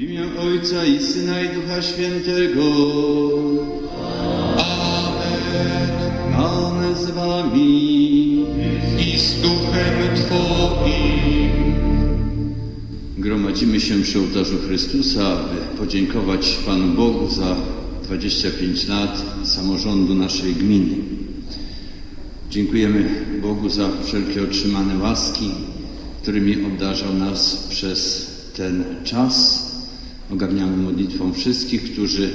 W imię Ojca i Syna i Ducha Świętego. Amen. Pan z wami. i z duchem Twoim. Gromadzimy się przy ołtarzu Chrystusa, aby podziękować Panu Bogu za 25 lat samorządu naszej gminy. Dziękujemy Bogu za wszelkie otrzymane łaski, którymi obdarzał nas przez ten czas. Ogarniamy modlitwą wszystkich, którzy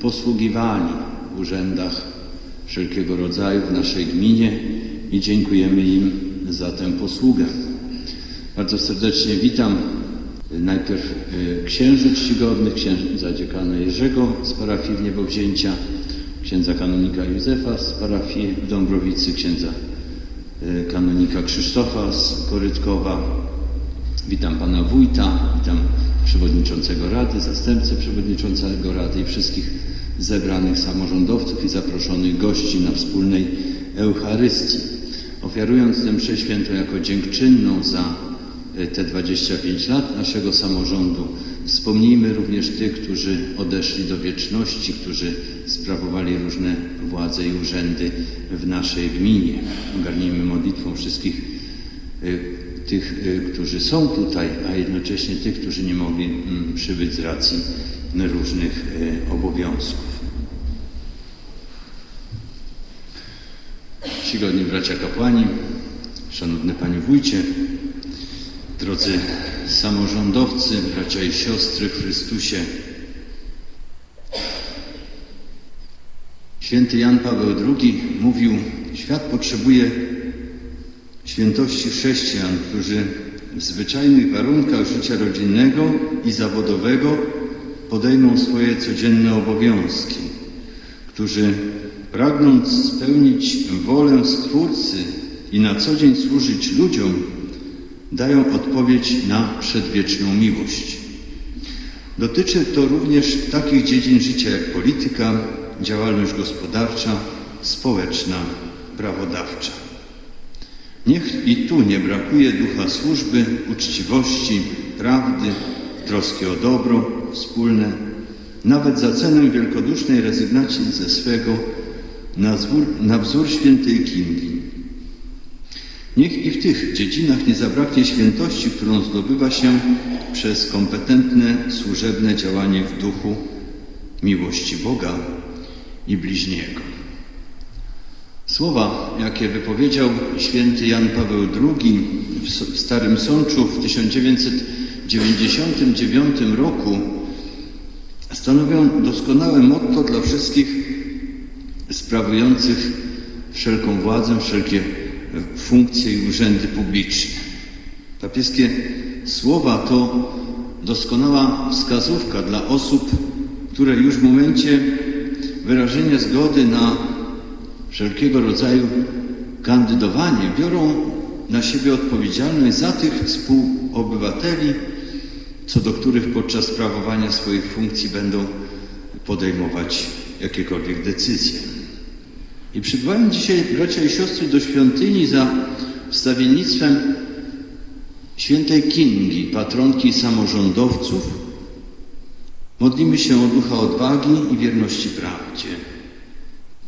posługiwali w urzędach wszelkiego rodzaju w naszej gminie i dziękujemy im za tę posługę. Bardzo serdecznie witam najpierw y, księży czcigodnych, księdza dziekana Jerzego z parafii w Niebowzięcia, księdza kanonika Józefa z parafii w Dąbrowicy, księdza y, kanonika Krzysztofa z Korytkowa. Witam pana wójta, witam przewodniczącego rady, zastępcę przewodniczącego rady i wszystkich zebranych samorządowców i zaproszonych gości na wspólnej Eucharystii. Ofiarując tę mszę świętą jako dziękczynną za e, te 25 lat naszego samorządu, wspomnijmy również tych, którzy odeszli do wieczności, którzy sprawowali różne władze i urzędy w naszej gminie. Ogarnijmy modlitwą wszystkich e, tych, e, którzy są tutaj, a jednocześnie tych, którzy nie mogli mm, przybyć z racji różnych e, obowiązków. Czcigodni bracia kapłani, szanowny panie wójcie, drodzy samorządowcy, bracia i siostry w Chrystusie. Święty Jan Paweł II mówił, świat potrzebuje świętości chrześcijan, którzy w zwyczajnych warunkach życia rodzinnego i zawodowego podejmą swoje codzienne obowiązki, którzy pragnąc spełnić wolę Stwórcy i na co dzień służyć ludziom, dają odpowiedź na przedwieczną miłość. Dotyczy to również takich dziedzin życia jak polityka, działalność gospodarcza, społeczna, prawodawcza. Niech i tu nie brakuje ducha służby, uczciwości, prawdy, troski o dobro wspólne, nawet za cenę wielkodusznej rezygnacji ze swego na, zwór, na wzór świętej Kingi. Niech i w tych dziedzinach nie zabraknie świętości, którą zdobywa się przez kompetentne, służebne działanie w duchu miłości Boga i bliźniego. Słowa, jakie wypowiedział święty Jan Paweł II w Starym Sączu w 1999 roku, stanowią doskonałe motto dla wszystkich sprawujących wszelką władzę, wszelkie funkcje i urzędy publiczne. Papieskie słowa to doskonała wskazówka dla osób, które już w momencie wyrażenia zgody na wszelkiego rodzaju kandydowanie biorą na siebie odpowiedzialność za tych współobywateli, co do których podczas sprawowania swoich funkcji będą podejmować jakiekolwiek decyzje. I przybywając dzisiaj bracia i siostry do świątyni za wstawiennictwem świętej Kingi, patronki samorządowców, modlimy się o ducha odwagi i wierności prawdzie.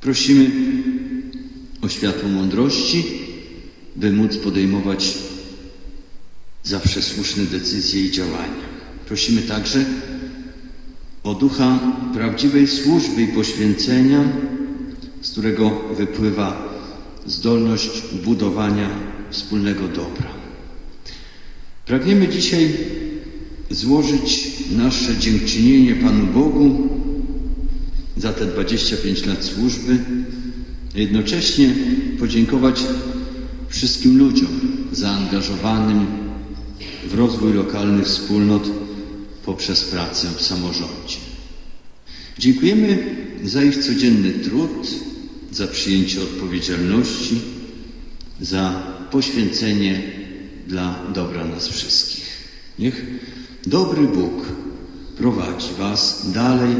Prosimy o światło mądrości, by móc podejmować zawsze słuszne decyzje i działania. Prosimy także o ducha prawdziwej służby i poświęcenia, z którego wypływa zdolność budowania wspólnego dobra. Pragniemy dzisiaj złożyć nasze dziękczynienie Panu Bogu za te 25 lat służby, a jednocześnie podziękować wszystkim ludziom zaangażowanym w rozwój lokalnych wspólnot poprzez pracę w samorządzie. Dziękujemy za ich codzienny trud, za przyjęcie odpowiedzialności, za poświęcenie dla dobra nas wszystkich. Niech dobry Bóg prowadzi Was dalej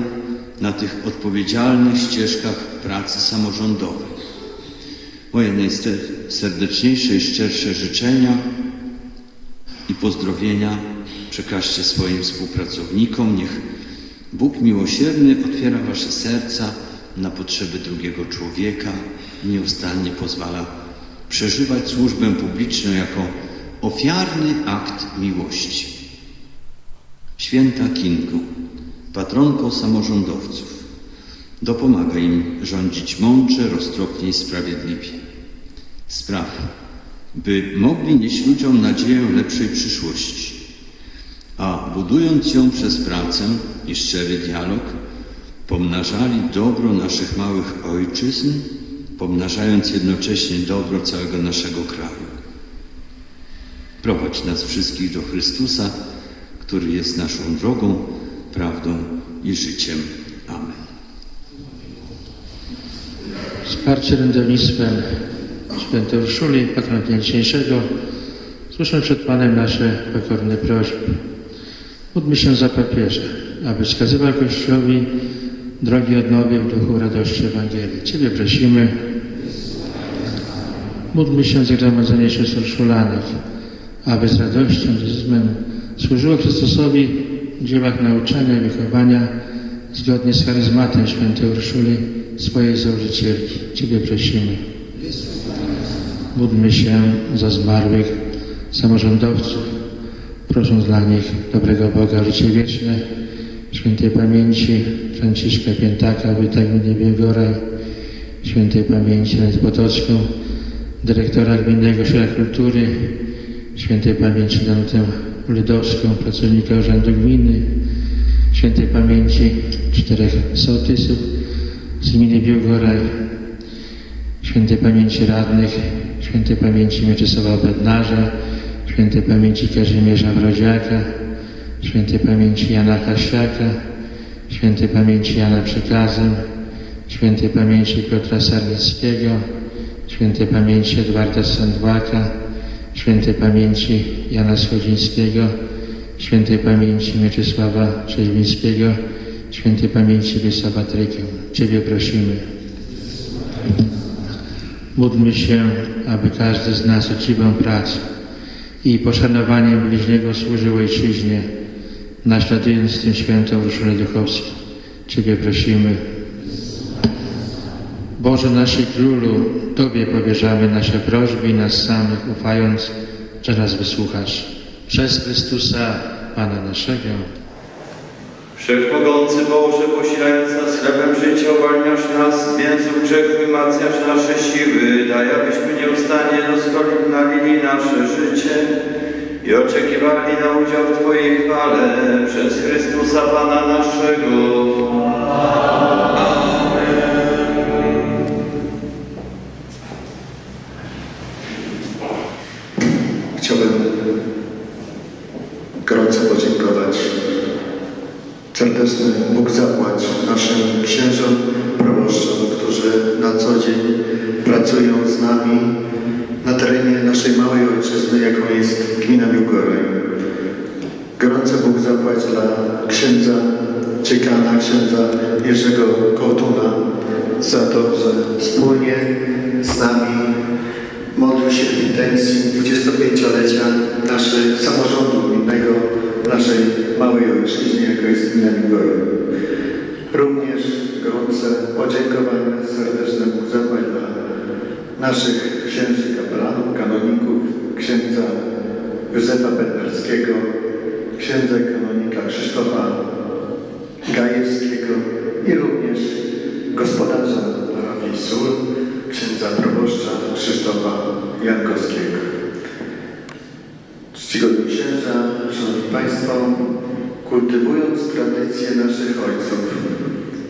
na tych odpowiedzialnych ścieżkach pracy samorządowej. Moje najserdeczniejsze i szczersze życzenia i pozdrowienia przekażcie swoim współpracownikom. Niech Bóg miłosierny otwiera wasze serca na potrzeby drugiego człowieka i nieustannie pozwala przeżywać służbę publiczną jako ofiarny akt miłości. Święta Kingu, patronko samorządowców, dopomaga im rządzić mądrze, roztropnie i sprawiedliwie. Spraw, by mogli nieść ludziom nadzieję lepszej przyszłości, a budując ją przez pracę i szczery dialog, pomnażali dobro naszych małych ojczyzn, pomnażając jednocześnie dobro całego naszego kraju. Prowadź nas wszystkich do Chrystusa, który jest naszą drogą, prawdą i życiem. Amen. Wsparcie lądownictwem świętej Urszuli, patrona dnia dzisiejszego, słyszę przed Panem nasze pokorne prośby. Módlmy się za papieża, aby wskazywał Kościołowi drogi odnowy w duchu radości Ewangelii. Ciebie prosimy. Módlmy się za gromadzenie sióstr Urszulanów, aby z radością, entuzjazmem służyło Chrystusowi dziełach nauczania i wychowania zgodnie z charyzmatem świętej Urszuli, swojej założycielki. Ciebie prosimy. Módlmy się za zmarłych samorządowców, prosząc dla nich dobrego Boga, życie wieczne, świętej pamięci Franciszka Piętaka, Wojtek Niebiewiora, świętej pamięci Nancy Potocką, dyrektora Gminnego Ośrodka Kultury, świętej pamięci Danutę Ludowską, pracownika Urzędu Gminy, świętej pamięci czterech sołtysów z gminy Biłgoraj, świętej pamięci radnych, świętej pamięci Mieczysława Bednarza, świętej pamięci Kazimierza Wrodziaka, świętej pamięci Jana Kasiaka, świętej pamięci Jana Przekazem, świętej pamięci Piotra Sarnickiego, świętej pamięci Edwarda Sandłaka, świętej pamięci Jana Schodzińskiego, świętej pamięci Mieczysława Trzeźwińskiego, świętej pamięci Wiesława Trykę. Ciebie prosimy. Módlmy się, aby każdy z nas uczciwą pracę i poszanowaniem bliźniego służył Ojczyźnie, naśladując tym świętą Urszulę Duchowską. Ciebie prosimy. Boże naszej Królu, Tobie powierzamy nasze prośby i nas samych, ufając, że nas wysłuchasz. Przez Chrystusa, Pana naszego. Wszechmogący Boże, posilając nas chlebem życia, uwalniasz nas z więzów grzechu i macniasz nasze siły. Daj, abyśmy nieustannie doskonalili nasze życie i oczekiwali na udział w Twojej chwale przez Chrystusa Pana naszego. Chciałbym gorąco podziękować. Serdeczny Bóg zapłać naszym księżom, proboszczom, którzy na co dzień pracują z nami na terenie naszej małej ojczyzny, jaką jest gmina Biłgoraj. Gorąco Bóg zapłać dla księdza Ciekana, księdza Jerzego Kołtuna za to, że wspólnie z nami modlił się w intencji 25-lecia naszego samorządu gminnego, naszej małej ojczyźnie, jaką jest gmina Migoraj. Również gorące podziękowania serdeczne Bóg dla naszych księży kapelanów, kanoników, księdza Józefa Bednarskiego, księdza kanonika Krzysztofa Gajewskiego i również gospodarza parafii Sur, księdza proboszcza Krzysztofa Jankowskiego. Czcigodni księża, szanowni państwo, kultywując tradycje naszych ojców,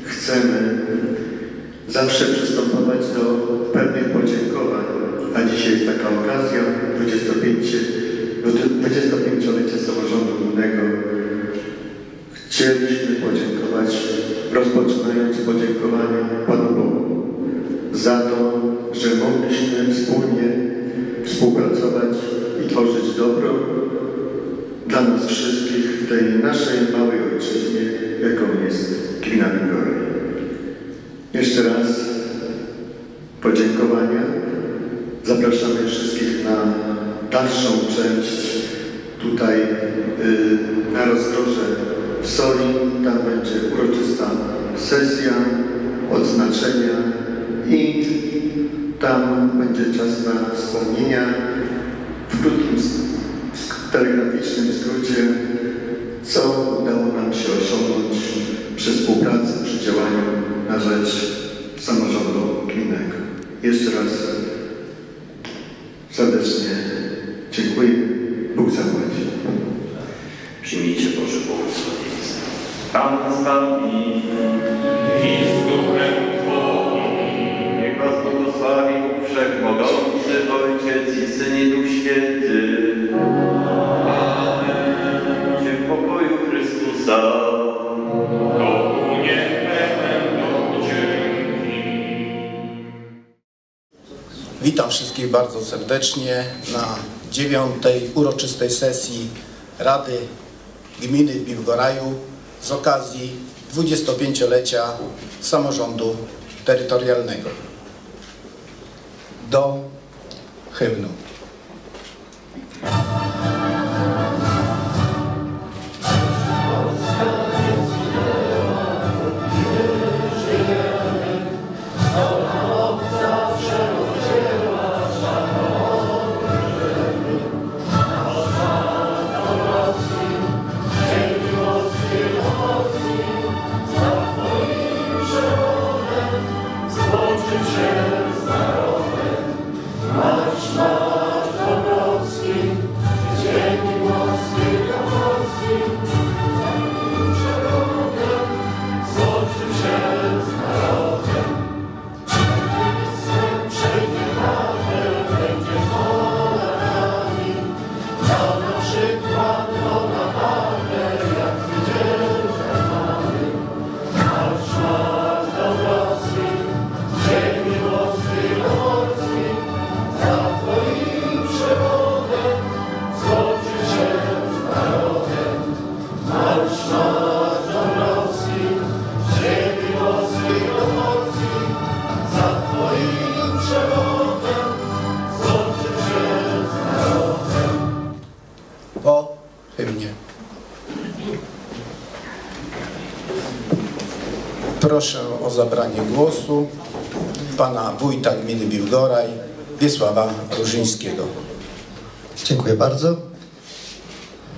chcemy zawsze przystępować do pewnych podziękowań, a dzisiaj jest taka okazja, 25, 25-lecie samorządu gminnego. Chcieliśmy podziękować, rozpoczynając podziękowanie Panu Bogu za to, że mogliśmy wspólnie współpracować i tworzyć dobro dla nas wszystkich w tej naszej małej ojczyźnie, jaką jest gmina Migoraj. Jeszcze raz podziękowania. Zapraszamy wszystkich na dalszą część tutaj y, na rozdroże w Soli. Tam będzie uroczysta sesja, odznaczenia i tam będzie czas na wspomnienia. W telegraficznym skrócie, co udało nam się osiągnąć przy współpracy, przy działaniu na rzecz samorządu gminnego. Jeszcze raz Witam wszystkich bardzo serdecznie na dziewiątej uroczystej sesji Rady Gminy Biłgoraju z okazji 25-lecia samorządu terytorialnego. Do hymnu. Zabranie głosu pana wójta gminy Biłgoraj, Wiesława Różyńskiego. Dziękuję bardzo.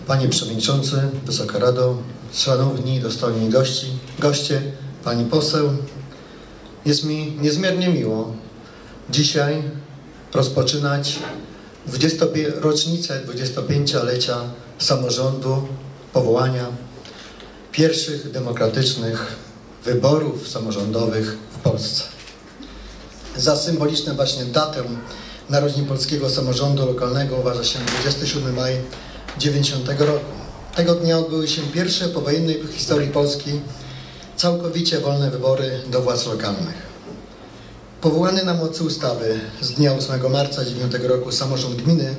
Panie Przewodniczący, Wysoka Rado, Szanowni dostojni gości, goście, Pani Poseł, jest mi niezmiernie miło dzisiaj rozpoczynać 20, rocznicę 25-lecia samorządu, powołania pierwszych demokratycznych wyborów samorządowych w Polsce. Za symboliczną właśnie datę narodzin polskiego samorządu lokalnego uważa się 27 maj 90 roku. Tego dnia odbyły się pierwsze powojennej w historii Polski całkowicie wolne wybory do władz lokalnych. Powołany na mocy ustawy z dnia 8 marca 9 roku samorząd gminy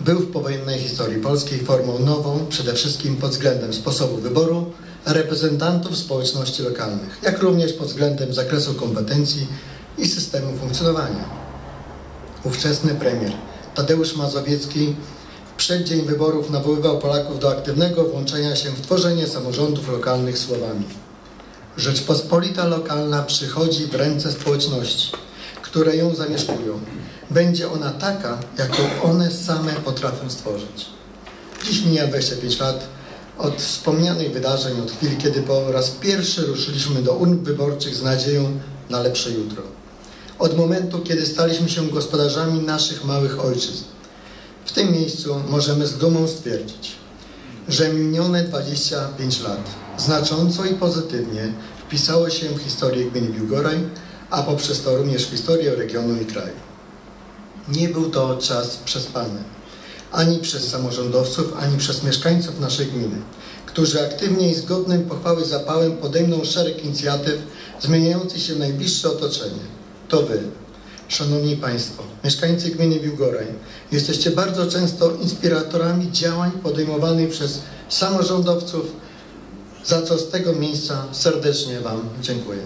był w powojennej historii polskiej formą nową, przede wszystkim pod względem sposobu wyboru reprezentantów społeczności lokalnych, jak również pod względem zakresu kompetencji i systemu funkcjonowania. Ówczesny premier Tadeusz Mazowiecki w przeddzień wyborów nawoływał Polaków do aktywnego włączenia się w tworzenie samorządów lokalnych słowami. Rzeczpospolita lokalna przychodzi w ręce społeczności, które ją zamieszkują. Będzie ona taka, jaką one same potrafią stworzyć. Dziś mija 25 lat od wspomnianych wydarzeń, od chwili, kiedy po raz pierwszy ruszyliśmy do urn wyborczych z nadzieją na lepsze jutro. Od momentu, kiedy staliśmy się gospodarzami naszych małych ojczyzn. W tym miejscu możemy z dumą stwierdzić, że minione 25 lat znacząco i pozytywnie wpisało się w historię gminy Biłgoraj, a poprzez to również w historię regionu i kraju. Nie był to czas przespany ani przez samorządowców, ani przez mieszkańców naszej gminy, którzy aktywnie i zgodnym pochwały zapałem podejmą szereg inicjatyw zmieniających się najbliższe otoczenie. To Wy, Szanowni Państwo, mieszkańcy gminy Biłgoraj, jesteście bardzo często inspiratorami działań podejmowanych przez samorządowców, za co z tego miejsca serdecznie Wam dziękuję.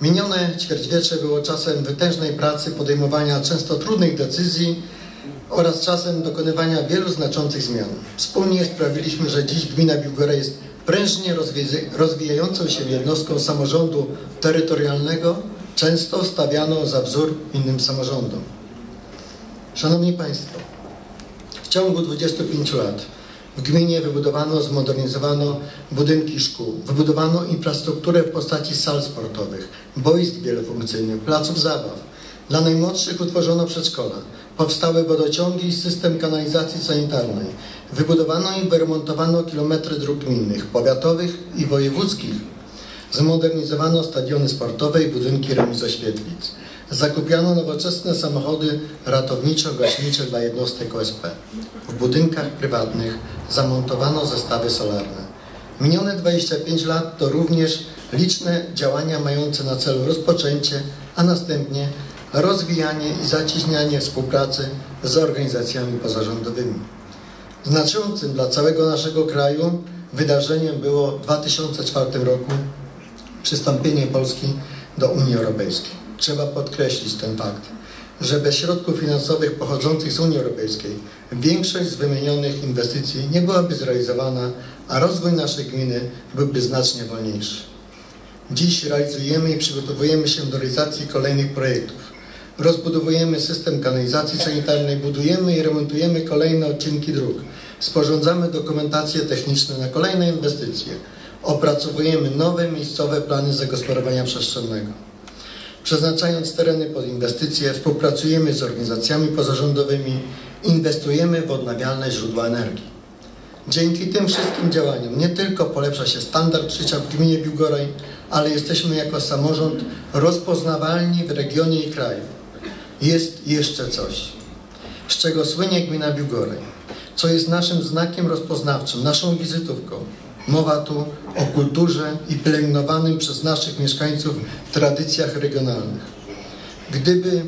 Minione ćwierćwiecze było czasem wytężnej pracy, podejmowania często trudnych decyzji oraz czasem dokonywania wielu znaczących zmian. Wspólnie sprawiliśmy, że dziś gmina Biłgora jest prężnie rozwijającą się jednostką samorządu terytorialnego, często stawianą za wzór innym samorządom. Szanowni Państwo, w ciągu 25 lat w gminie wybudowano, zmodernizowano budynki szkół, wybudowano infrastrukturę w postaci sal sportowych, boisk wielofunkcyjnych, placów zabaw. Dla najmłodszych utworzono przedszkola, powstały wodociągi i system kanalizacji sanitarnej. Wybudowano i wyremontowano kilometry dróg gminnych, powiatowych i wojewódzkich. Zmodernizowano stadiony sportowe i budynki remizoświetlic. Zakupiono nowoczesne samochody ratowniczo-gaśnicze dla jednostek OSP. W budynkach prywatnych zamontowano zestawy solarne. Minione 25 lat to również liczne działania mające na celu rozpoczęcie, a następnie rozwijanie i zacieśnianie współpracy z organizacjami pozarządowymi. Znaczącym dla całego naszego kraju wydarzeniem było w 2004 roku przystąpienie Polski do Unii Europejskiej. Trzeba podkreślić ten fakt, że bez środków finansowych pochodzących z Unii Europejskiej większość z wymienionych inwestycji nie byłaby zrealizowana, a rozwój naszej gminy byłby znacznie wolniejszy. Dziś realizujemy i przygotowujemy się do realizacji kolejnych projektów. Rozbudowujemy system kanalizacji sanitarnej, budujemy i remontujemy kolejne odcinki dróg. Sporządzamy dokumentacje techniczne na kolejne inwestycje. Opracowujemy nowe miejscowe plany zagospodarowania przestrzennego. Przeznaczając tereny pod inwestycje, współpracujemy z organizacjami pozarządowymi, inwestujemy w odnawialne źródła energii. Dzięki tym wszystkim działaniom nie tylko polepsza się standard życia w gminie Biłgoraj, ale jesteśmy jako samorząd rozpoznawalni w regionie i kraju. Jest jeszcze coś, z czego słynie gmina Biłgoraj, co jest naszym znakiem rozpoznawczym, naszą wizytówką. Mowa tu o kulturze i pielęgnowanym przez naszych mieszkańców tradycjach regionalnych. Gdyby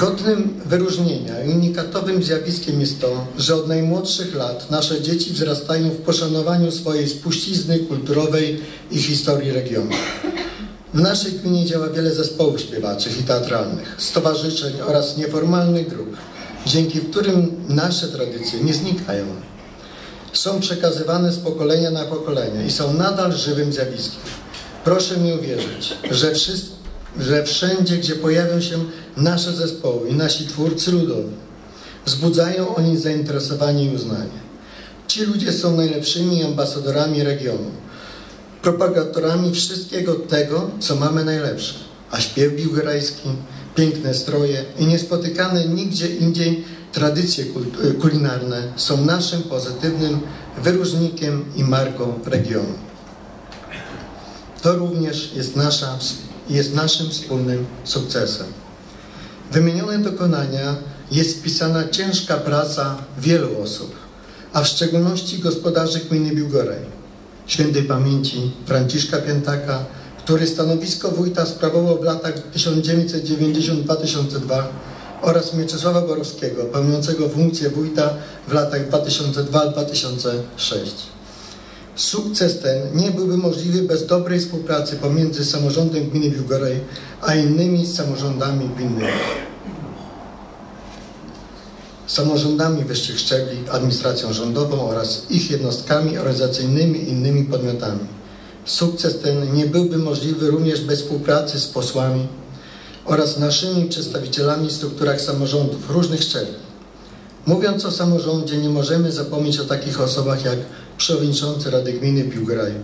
godnym wyróżnienia i unikatowym zjawiskiem jest to, że od najmłodszych lat nasze dzieci wzrastają w poszanowaniu swojej spuścizny kulturowej i historii regionu. W naszej gminie działa wiele zespołów śpiewaczych i teatralnych, stowarzyszeń oraz nieformalnych grup, dzięki którym nasze tradycje nie znikają są przekazywane z pokolenia na pokolenie i są nadal żywym zjawiskiem. Proszę mi uwierzyć, że, że wszędzie, gdzie pojawią się nasze zespoły i nasi twórcy ludowi, wzbudzają oni zainteresowanie i uznanie. Ci ludzie są najlepszymi ambasadorami regionu, propagatorami wszystkiego tego, co mamy najlepsze. A śpiew biłgorajski, piękne stroje i niespotykane nigdzie indziej tradycje kulinarne są naszym pozytywnym wyróżnikiem i marką regionu. To również jest, nasza, jest naszym wspólnym sukcesem. Wymienione dokonania jest wpisana ciężka praca wielu osób, a w szczególności gospodarzy gminy Biłgoraj, świętej pamięci Franciszka Piętaka, który stanowisko wójta sprawował w latach 1990-2002 oraz Mieczysława Borowskiego, pełniącego funkcję wójta w latach 2002-2006. Sukces ten nie byłby możliwy bez dobrej współpracy pomiędzy samorządem gminy Biłgoraj a innymi samorządami gminnymi. Samorządami wyższych szczebli, administracją rządową oraz ich jednostkami organizacyjnymi i innymi podmiotami. Sukces ten nie byłby możliwy również bez współpracy z posłami, oraz naszymi przedstawicielami w strukturach samorządów różnych szczebli. Mówiąc o samorządzie, nie możemy zapomnieć o takich osobach jak przewodniczący Rady Gminy Piłgraju,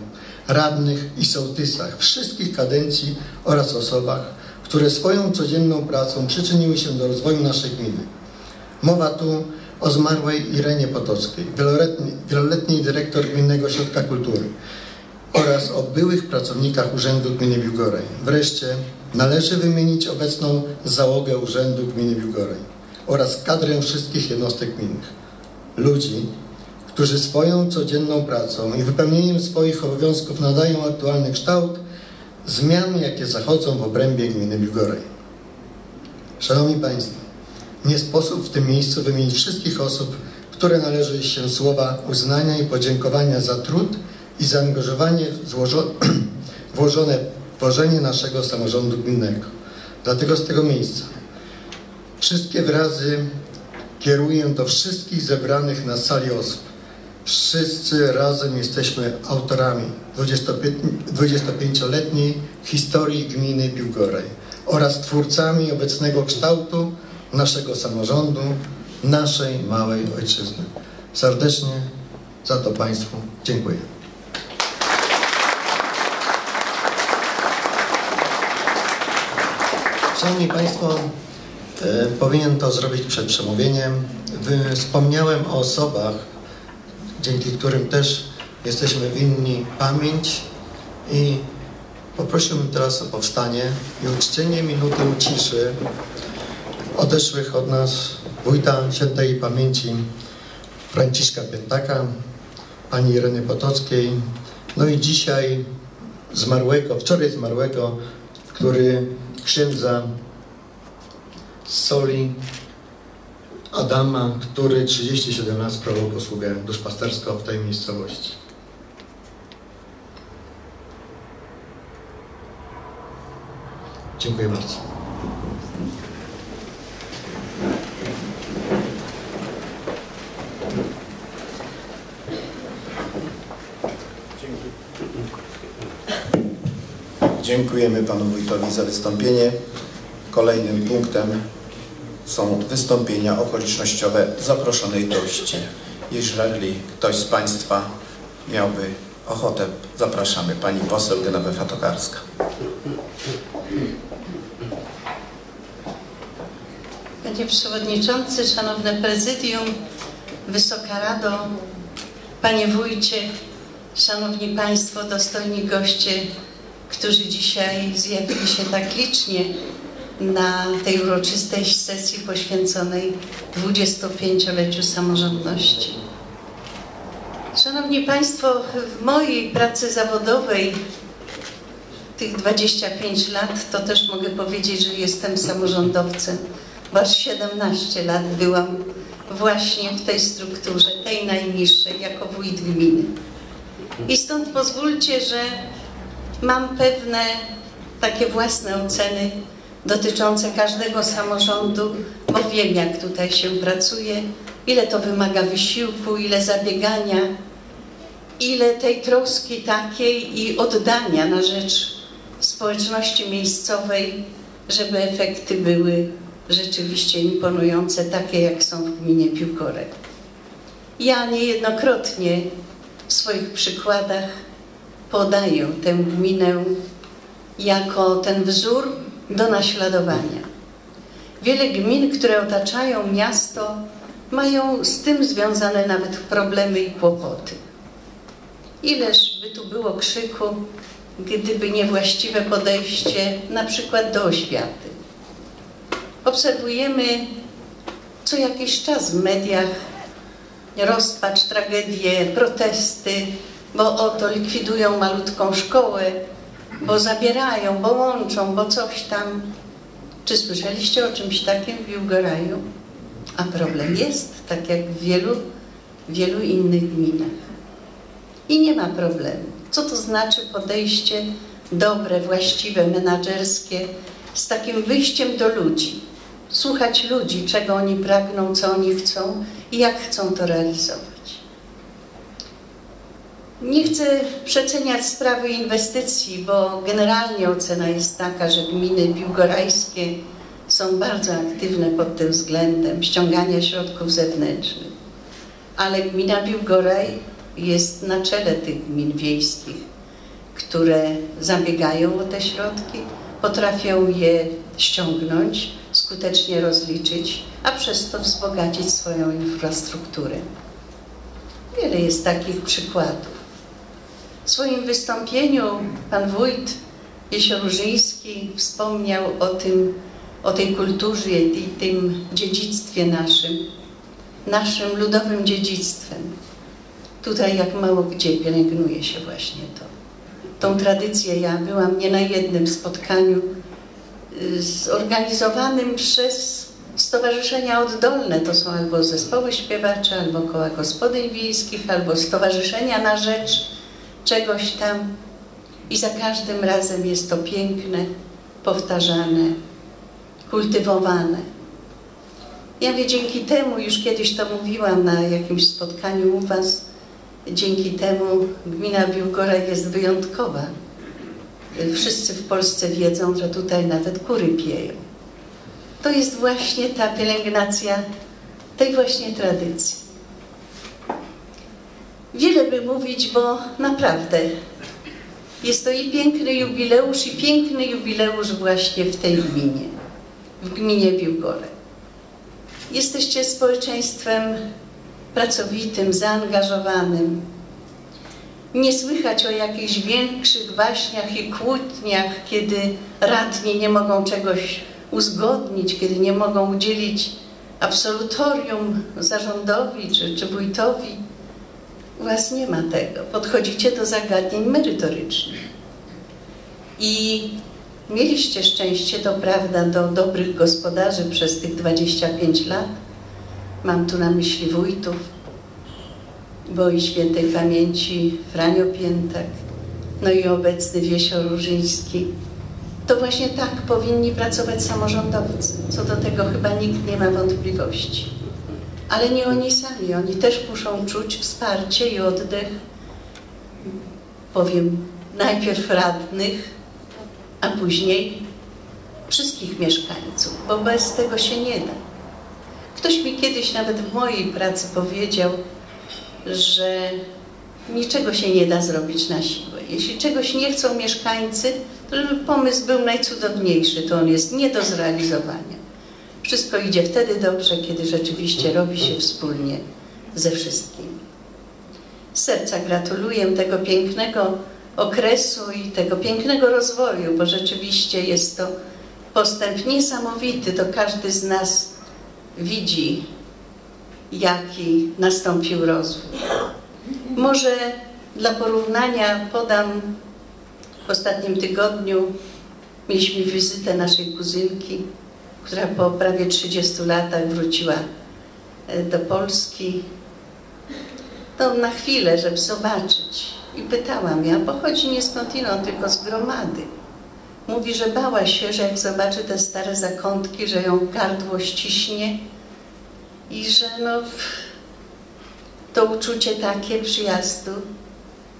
radnych i sołtysach wszystkich kadencji oraz osobach, które swoją codzienną pracą przyczyniły się do rozwoju naszej gminy. Mowa tu o zmarłej Irenie Potockiej, wieloletniej, wieloletniej dyrektor Gminnego Ośrodka Kultury oraz o byłych pracownikach Urzędu Gminy Biłgoraj. Wreszcie Należy wymienić obecną załogę Urzędu Gminy Biłgoraj oraz kadrę wszystkich jednostek gminnych. Ludzi, którzy swoją codzienną pracą i wypełnieniem swoich obowiązków nadają aktualny kształt zmian, jakie zachodzą w obrębie gminy Biłgoraj. Szanowni Państwo, nie sposób w tym miejscu wymienić wszystkich osób, które należy się słowa uznania i podziękowania za trud i zaangażowanie włożone tworzenie naszego samorządu gminnego. Dlatego z tego miejsca wszystkie wyrazy kieruję do wszystkich zebranych na sali osób. Wszyscy razem jesteśmy autorami 25-letniej historii gminy Biłgoraj oraz twórcami obecnego kształtu naszego samorządu, naszej małej ojczyzny. Serdecznie za to Państwu dziękuję. Szanowni Państwo, e, powinien to zrobić przed przemówieniem. Wspomniałem o osobach, dzięki którym też jesteśmy winni pamięć i poprosiłbym teraz o powstanie i uczczenie minuty ciszy odeszłych od nas wójta świętej pamięci Franciszka Piętaka, pani Ireny Potockiej, no i dzisiaj zmarłego, wczoraj zmarłego, który księdza z Soli Adama, który 37 lat sprawował posługę duszpasterską w tej miejscowości. Dziękuję bardzo. Dziękujemy panu wójtowi za wystąpienie. Kolejnym punktem są wystąpienia okolicznościowe zaproszonej gości. Jeżeli ktoś z państwa miałby ochotę, zapraszamy. Pani poseł Genowefa Tokarska. Panie Przewodniczący, Szanowne Prezydium, Wysoka Rado, Panie Wójcie, Szanowni Państwo, dostojni goście, którzy dzisiaj zjawili się tak licznie na tej uroczystej sesji poświęconej 25-leciu samorządności. Szanowni Państwo, w mojej pracy zawodowej tych 25 lat, to też mogę powiedzieć, że jestem samorządowcem, bo aż 17 lat byłam właśnie w tej strukturze, tej najniższej, jako wójt gminy. I stąd pozwólcie, że mam pewne takie własne oceny dotyczące każdego samorządu, bo wiem, jak tutaj się pracuje, ile to wymaga wysiłku, ile zabiegania, ile tej troski takiej i oddania na rzecz społeczności miejscowej, żeby efekty były rzeczywiście imponujące, takie jak są w gminie Piłkorek. Ja niejednokrotnie w swoich przykładach podaję tę gminę jako ten wzór do naśladowania. Wiele gmin, które otaczają miasto, mają z tym związane nawet problemy i kłopoty. Ileż by tu było krzyku, gdyby niewłaściwe podejście na przykład do oświaty. Obserwujemy co jakiś czas w mediach rozpacz, tragedie, protesty, bo oto likwidują malutką szkołę, bo zabierają, bo łączą, bo coś tam. Czy słyszeliście o czymś takim w Biłgoraju? A problem jest, tak jak w wielu, wielu innych gminach. I nie ma problemu. Co to znaczy podejście dobre, właściwe, menadżerskie, z takim wyjściem do ludzi? Słuchać ludzi, czego oni pragną, co oni chcą i jak chcą to realizować. Nie chcę przeceniać sprawy inwestycji, bo generalnie ocena jest taka, że gminy biłgorajskie są bardzo aktywne pod tym względem ściągania środków zewnętrznych. Ale gmina Biłgoraj jest na czele tych gmin wiejskich, które zabiegają o te środki, potrafią je ściągnąć, skutecznie rozliczyć, a przez to wzbogacić swoją infrastrukturę. Wiele jest takich przykładów. W swoim wystąpieniu pan wójt Jesiorużyński wspomniał o tym, o tej kulturze i tym dziedzictwie naszym, naszym ludowym dziedzictwem. Tutaj jak mało gdzie pielęgnuje się właśnie to. Tą tradycję ja byłam nie na jednym spotkaniu y, zorganizowanym przez stowarzyszenia oddolne. To są albo zespoły śpiewacze, albo koła gospodyń wiejskich, albo stowarzyszenia na rzecz czegoś tam. I za każdym razem jest to piękne, powtarzane, kultywowane. Ja wie, dzięki temu, już kiedyś to mówiłam na jakimś spotkaniu u Was, dzięki temu gmina Biłgoraj jest wyjątkowa. Wszyscy w Polsce wiedzą, że tutaj nawet kury pieją. To jest właśnie ta pielęgnacja tej właśnie tradycji. Wiele by mówić, bo naprawdę jest to i piękny jubileusz, i piękny jubileusz właśnie w tej gminie, w gminie Biłgoraj. Jesteście społeczeństwem pracowitym, zaangażowanym. Nie słychać o jakichś większych waśniach i kłótniach, kiedy radni nie mogą czegoś uzgodnić, kiedy nie mogą udzielić absolutorium zarządowi czy, czy wójtowi. U Was nie ma tego. Podchodzicie do zagadnień merytorycznych. I mieliście szczęście, to prawda, do dobrych gospodarzy przez tych 25 lat. Mam tu na myśli wójtów, bo i świętej pamięci Franio Piętak, no i obecny Wiesio Różyński. To właśnie tak powinni pracować samorządowcy. Co do tego chyba nikt nie ma wątpliwości. Ale nie oni sami, oni też muszą czuć wsparcie i oddech, powiem, najpierw radnych, a później wszystkich mieszkańców, bo bez tego się nie da. Ktoś mi kiedyś nawet w mojej pracy powiedział, że niczego się nie da zrobić na siłę. Jeśli czegoś nie chcą mieszkańcy, to żeby pomysł był najcudowniejszy, to on jest nie do zrealizowania. Wszystko idzie wtedy dobrze, kiedy rzeczywiście robi się wspólnie ze wszystkimi. Z serca gratuluję tego pięknego okresu i tego pięknego rozwoju, bo rzeczywiście jest to postęp niesamowity. To każdy z nas widzi, jaki nastąpił rozwój. Może dla porównania podam w ostatnim tygodniu mieliśmy wizytę naszej kuzynki, która po prawie 30 latach wróciła e, do Polski. To na chwilę, żeby zobaczyć. I pytałam, ja pochodzi nie skądinąd, tylko z gromady. Mówi, że bała się, że jak zobaczy te stare zakątki, że ją gardło ściśnie i że no to uczucie takie przyjazdu.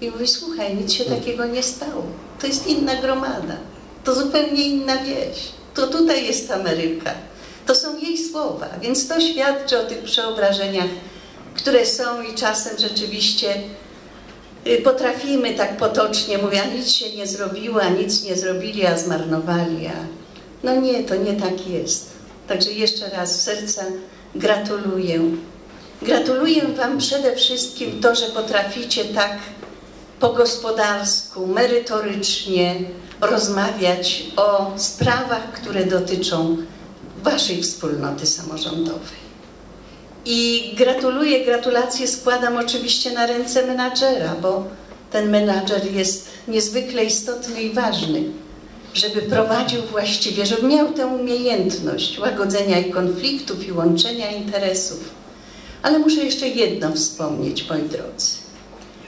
I mówi, słuchaj, nic się takiego nie stało. To jest inna gromada. To zupełnie inna wieś. To tutaj jest Ameryka. To są jej słowa, więc to świadczy o tych przeobrażeniach, które są i czasem rzeczywiście y, potrafimy tak potocznie mówić, a nic się nie zrobiło, a nic nie zrobili, a zmarnowali. A... No nie, to nie tak jest. Także jeszcze raz serca gratuluję. Gratuluję Wam przede wszystkim to, że potraficie tak po gospodarsku, merytorycznie rozmawiać o sprawach, które dotyczą Waszej wspólnoty samorządowej. I gratuluję, gratulacje składam oczywiście na ręce menadżera, bo ten menadżer jest niezwykle istotny i ważny, żeby prowadził właściwie, żeby miał tę umiejętność łagodzenia i konfliktów i łączenia interesów. Ale muszę jeszcze jedno wspomnieć, moi drodzy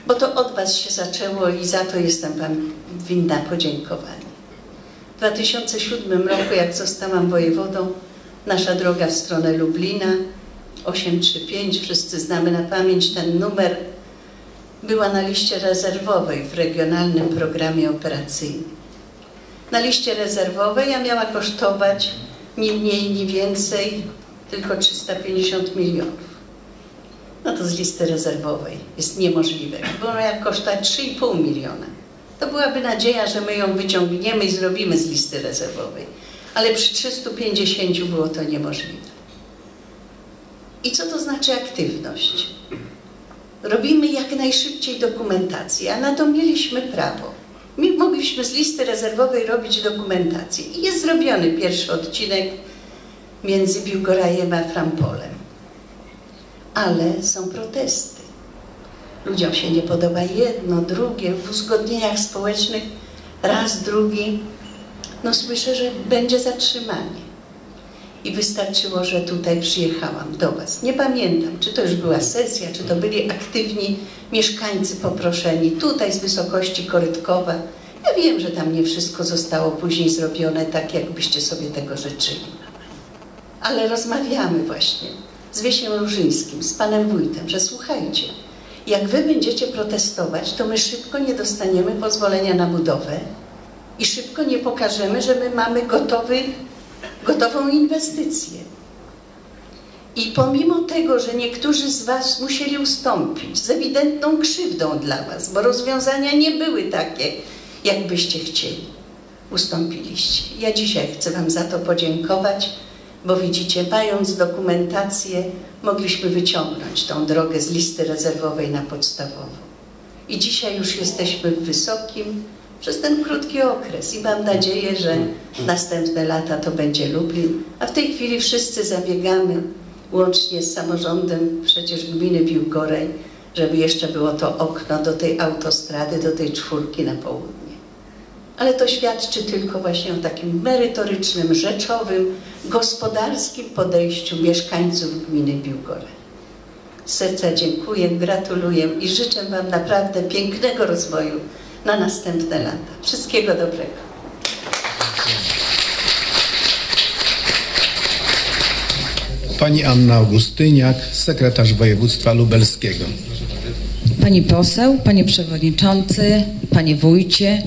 bo to od Was się zaczęło i za to jestem Wam winna podziękowania. W 2007 roku, jak zostałam wojewodą, nasza droga w stronę Lublina 835, wszyscy znamy na pamięć ten numer, była na liście rezerwowej w regionalnym programie operacyjnym. Na liście rezerwowej, a miała kosztować ni mniej, ni więcej, tylko 350 milionów no to z listy rezerwowej jest niemożliwe. Bo ona jak kosztuje 3,5 miliona, to byłaby nadzieja, że my ją wyciągniemy i zrobimy z listy rezerwowej. Ale przy 350 było to niemożliwe. I co to znaczy aktywność? Robimy jak najszybciej dokumentację, a na to mieliśmy prawo. My mogliśmy z listy rezerwowej robić dokumentację. I jest zrobiony pierwszy odcinek między Biłgorajem a Frampolem ale są protesty. Ludziom się nie podoba jedno, drugie, w uzgodnieniach społecznych raz, drugi. No słyszę, że będzie zatrzymanie. I wystarczyło, że tutaj przyjechałam do Was. Nie pamiętam, czy to już była sesja, czy to byli aktywni mieszkańcy poproszeni tutaj z wysokości Korytkowa. Ja wiem, że tam nie wszystko zostało później zrobione tak, jakbyście sobie tego życzyli. ale rozmawiamy właśnie z Wiesiem Różyńskim, z panem wójtem, że słuchajcie, jak wy będziecie protestować, to my szybko nie dostaniemy pozwolenia na budowę i szybko nie pokażemy, że my mamy gotowy, gotową inwestycję. I pomimo tego, że niektórzy z Was musieli ustąpić z ewidentną krzywdą dla Was, bo rozwiązania nie były takie, jakbyście chcieli, ustąpiliście. Ja dzisiaj chcę Wam za to podziękować, bo widzicie, mając dokumentację, mogliśmy wyciągnąć tą drogę z listy rezerwowej na podstawową. I dzisiaj już jesteśmy w wysokim przez ten krótki okres i mam nadzieję, że następne lata to będzie Lublin, a w tej chwili wszyscy zabiegamy łącznie z samorządem przecież gminy Biłgoraj, żeby jeszcze było to okno do tej autostrady, do tej czwórki na południe. Ale to świadczy tylko właśnie o takim merytorycznym, rzeczowym, gospodarskim podejściu mieszkańców gminy Biłgoraj. Z serca dziękuję, gratuluję i życzę Wam naprawdę pięknego rozwoju na następne lata. Wszystkiego dobrego. Pani Anna Augustyniak, sekretarz województwa lubelskiego. Pani poseł, panie przewodniczący, panie wójcie,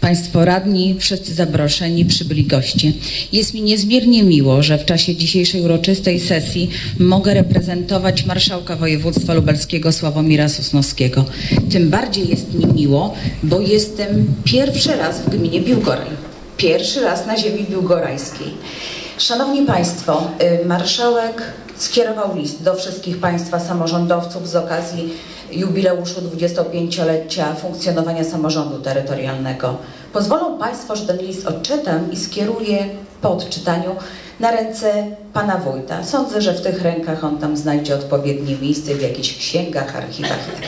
państwo radni, wszyscy zaproszeni, przybyli goście. Jest mi niezmiernie miło, że w czasie dzisiejszej uroczystej sesji mogę reprezentować marszałka województwa lubelskiego Sławomira Sosnowskiego. Tym bardziej jest mi miło, bo jestem pierwszy raz w gminie Biłgoraj. Pierwszy raz na ziemi biłgorajskiej. Szanowni Państwo, y, marszałek skierował list do wszystkich Państwa samorządowców z okazji jubileuszu 25-lecia funkcjonowania samorządu terytorialnego. Pozwolą Państwo, że ten list odczytam i skieruję po odczytaniu na ręce Pana Wójta. Sądzę, że w tych rękach on tam znajdzie odpowiednie miejsce w jakichś księgach, archiwach itd.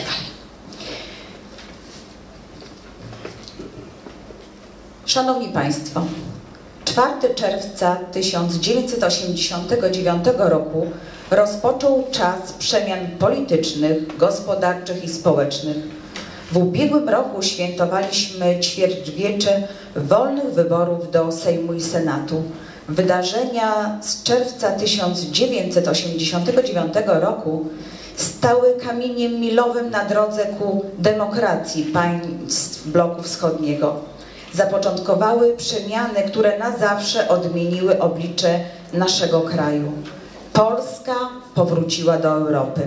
Szanowni Państwo, 4 czerwca 1989 roku rozpoczął czas przemian politycznych, gospodarczych i społecznych. W ubiegłym roku świętowaliśmy ćwierćwiecze wolnych wyborów do Sejmu i Senatu. Wydarzenia z czerwca 1989 roku stały kamieniem milowym na drodze ku demokracji państw bloku wschodniego zapoczątkowały przemiany, które na zawsze odmieniły oblicze naszego kraju. Polska powróciła do Europy.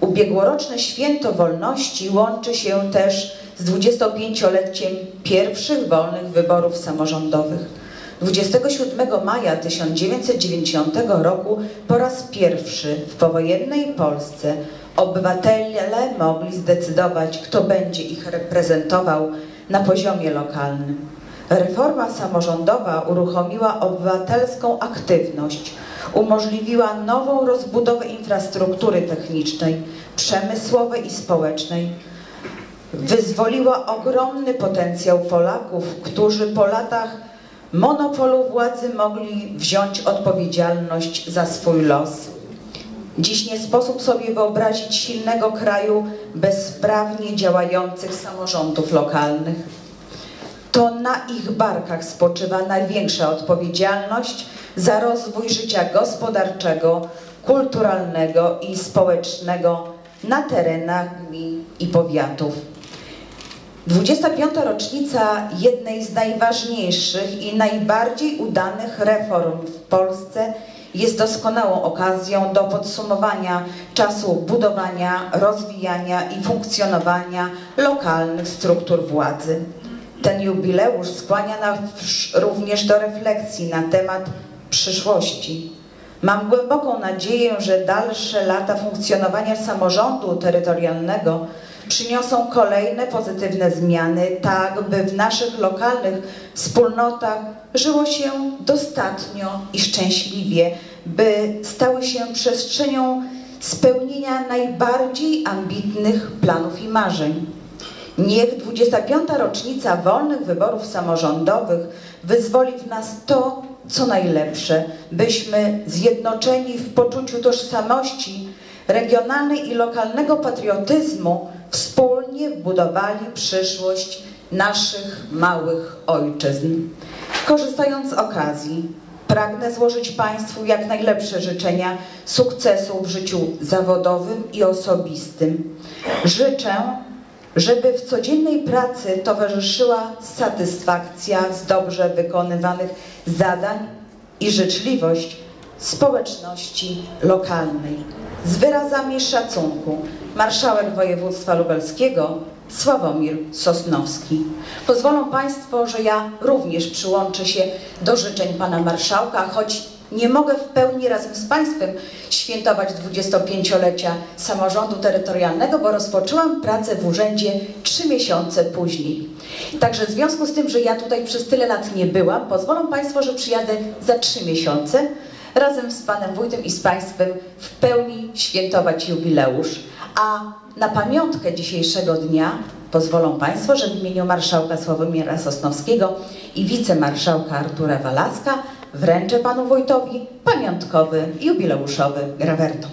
Ubiegłoroczne święto wolności łączy się też z 25-leciem pierwszych wolnych wyborów samorządowych. 27 maja 1990 roku po raz pierwszy w powojennej Polsce obywatele mogli zdecydować, kto będzie ich reprezentował na poziomie lokalnym. Reforma samorządowa uruchomiła obywatelską aktywność, umożliwiła nową rozbudowę infrastruktury technicznej, przemysłowej i społecznej, wyzwoliła ogromny potencjał Polaków, którzy po latach monopolu władzy mogli wziąć odpowiedzialność za swój los. Dziś nie sposób sobie wyobrazić silnego kraju bez sprawnie działających samorządów lokalnych. To na ich barkach spoczywa największa odpowiedzialność za rozwój życia gospodarczego, kulturalnego i społecznego na terenach gmin i powiatów. 25. rocznica jednej z najważniejszych i najbardziej udanych reform w Polsce jest doskonałą okazją do podsumowania czasu budowania, rozwijania i funkcjonowania lokalnych struktur władzy. Ten jubileusz skłania nas również do refleksji na temat przyszłości. Mam głęboką nadzieję, że dalsze lata funkcjonowania samorządu terytorialnego przyniosą kolejne pozytywne zmiany, tak by w naszych lokalnych wspólnotach żyło się dostatnio i szczęśliwie, by stały się przestrzenią spełnienia najbardziej ambitnych planów i marzeń. Niech 25. rocznica wolnych wyborów samorządowych wyzwoli w nas to, co najlepsze, byśmy zjednoczeni w poczuciu tożsamości, regionalnej i lokalnego patriotyzmu wspólnie budowali przyszłość naszych małych ojczyzn. Korzystając z okazji, Pragnę złożyć Państwu jak najlepsze życzenia sukcesu w życiu zawodowym i osobistym. Życzę, żeby w codziennej pracy towarzyszyła satysfakcja z dobrze wykonywanych zadań i życzliwość społeczności lokalnej. Z wyrazami szacunku marszałek województwa lubelskiego Sławomir Sosnowski. Pozwolą Państwo, że ja również przyłączę się do życzeń Pana Marszałka, choć nie mogę w pełni razem z Państwem świętować 25-lecia samorządu terytorialnego, bo rozpoczęłam pracę w urzędzie trzy miesiące później. Także w związku z tym, że ja tutaj przez tyle lat nie byłam, pozwolą Państwo, że przyjadę za trzy miesiące razem z Panem Wójtem i z Państwem w pełni świętować jubileusz. A na pamiątkę dzisiejszego dnia pozwolą Państwo, że w imieniu marszałka Sławomira Sosnowskiego i wicemarszałka Artura Walaska wręczę Panu Wójtowi pamiątkowy, jubileuszowy grawerton.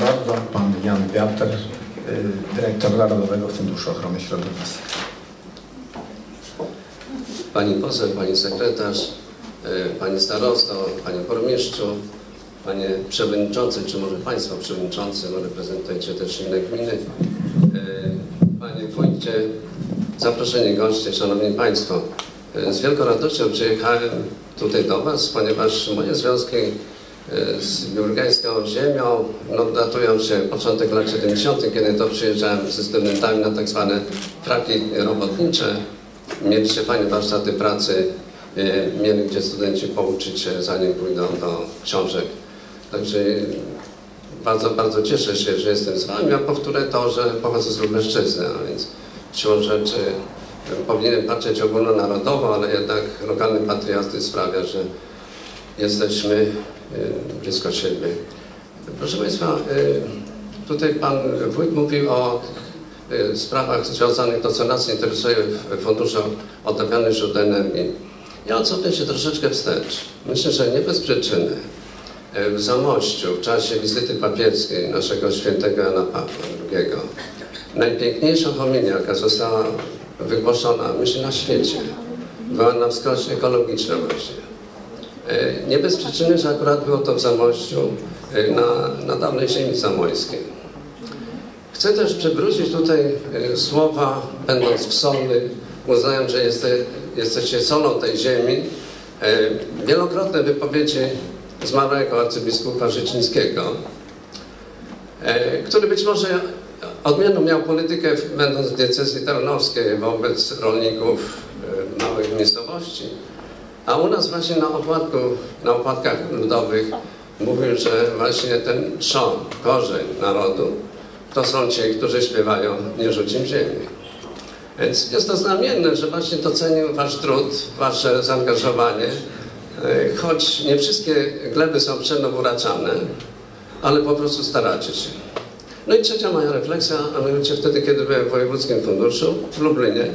Bardzo, pan Jan Wiatr, dyrektor Narodowego Funduszu Ochrony Środowiska. Pani poseł, pani sekretarz, e, pani starosto, panie burmistrzu, panie przewodniczący, czy może państwo przewodniczący, bo reprezentujecie też inne gminy, e, panie wójcie, zaproszeni goście, szanowni państwo. Z wielką radością przyjechałem tutaj do was, ponieważ moje związki z biurgańską ziemią no, datują się początek lat 70., kiedy to przyjeżdżałem ze studentami na tak zwane fraki robotnicze. Mieliście fajne warsztaty pracy, e, mieli gdzie studenci pouczyć się, zanim pójdą do książek. Także bardzo, bardzo cieszę się, że jestem z Wami, a powtórzę to, że pochodzę z Lubelszczyzny, a więc siłą rzeczy powinienem patrzeć ogólnonarodowo, ale jednak lokalny patriotyzm sprawia, że jesteśmy e, blisko siebie. Proszę Państwa, e, tutaj Pan Wójt mówił o e, sprawach związanych, to co nas interesuje w Funduszu Odnawialnych Źródeł Energii. Ja odcofnę się troszeczkę wstecz. Myślę, że nie bez przyczyny w Zamościu w czasie wizyty papieskiej naszego świętego Jana Pawła II najpiękniejsza homilia, jaka została wygłoszona, myślę, na świecie, była na wskroś ekologiczna właśnie. E, Nie bez przyczyny, że akurat było to w Zamościu e, na, na dawnej ziemi zamojskiej. Chcę też przywrócić tutaj e, słowa, będąc w solny, uznając, że jeste, jesteście solą tej ziemi, wielokrotne wypowiedzi zmarłego arcybiskupa Życińskiego, który być może odmienną miał politykę, będąc w diecezji tarnowskiej wobec rolników małych miejscowości, a u nas właśnie na opłatku, na opłatkach ludowych mówił, że właśnie ten trzon, korzeń narodu, to są ci, którzy śpiewają Nie rzucim ziemi. Więc jest to znamienne, że właśnie docenił Wasz trud, Wasze zaangażowanie, e, choć nie wszystkie gleby są przednowuraczane, ale po prostu staracie się. No i trzecia moja refleksja, a mianowicie wtedy, kiedy byłem w Wojewódzkim Funduszu w Lublinie,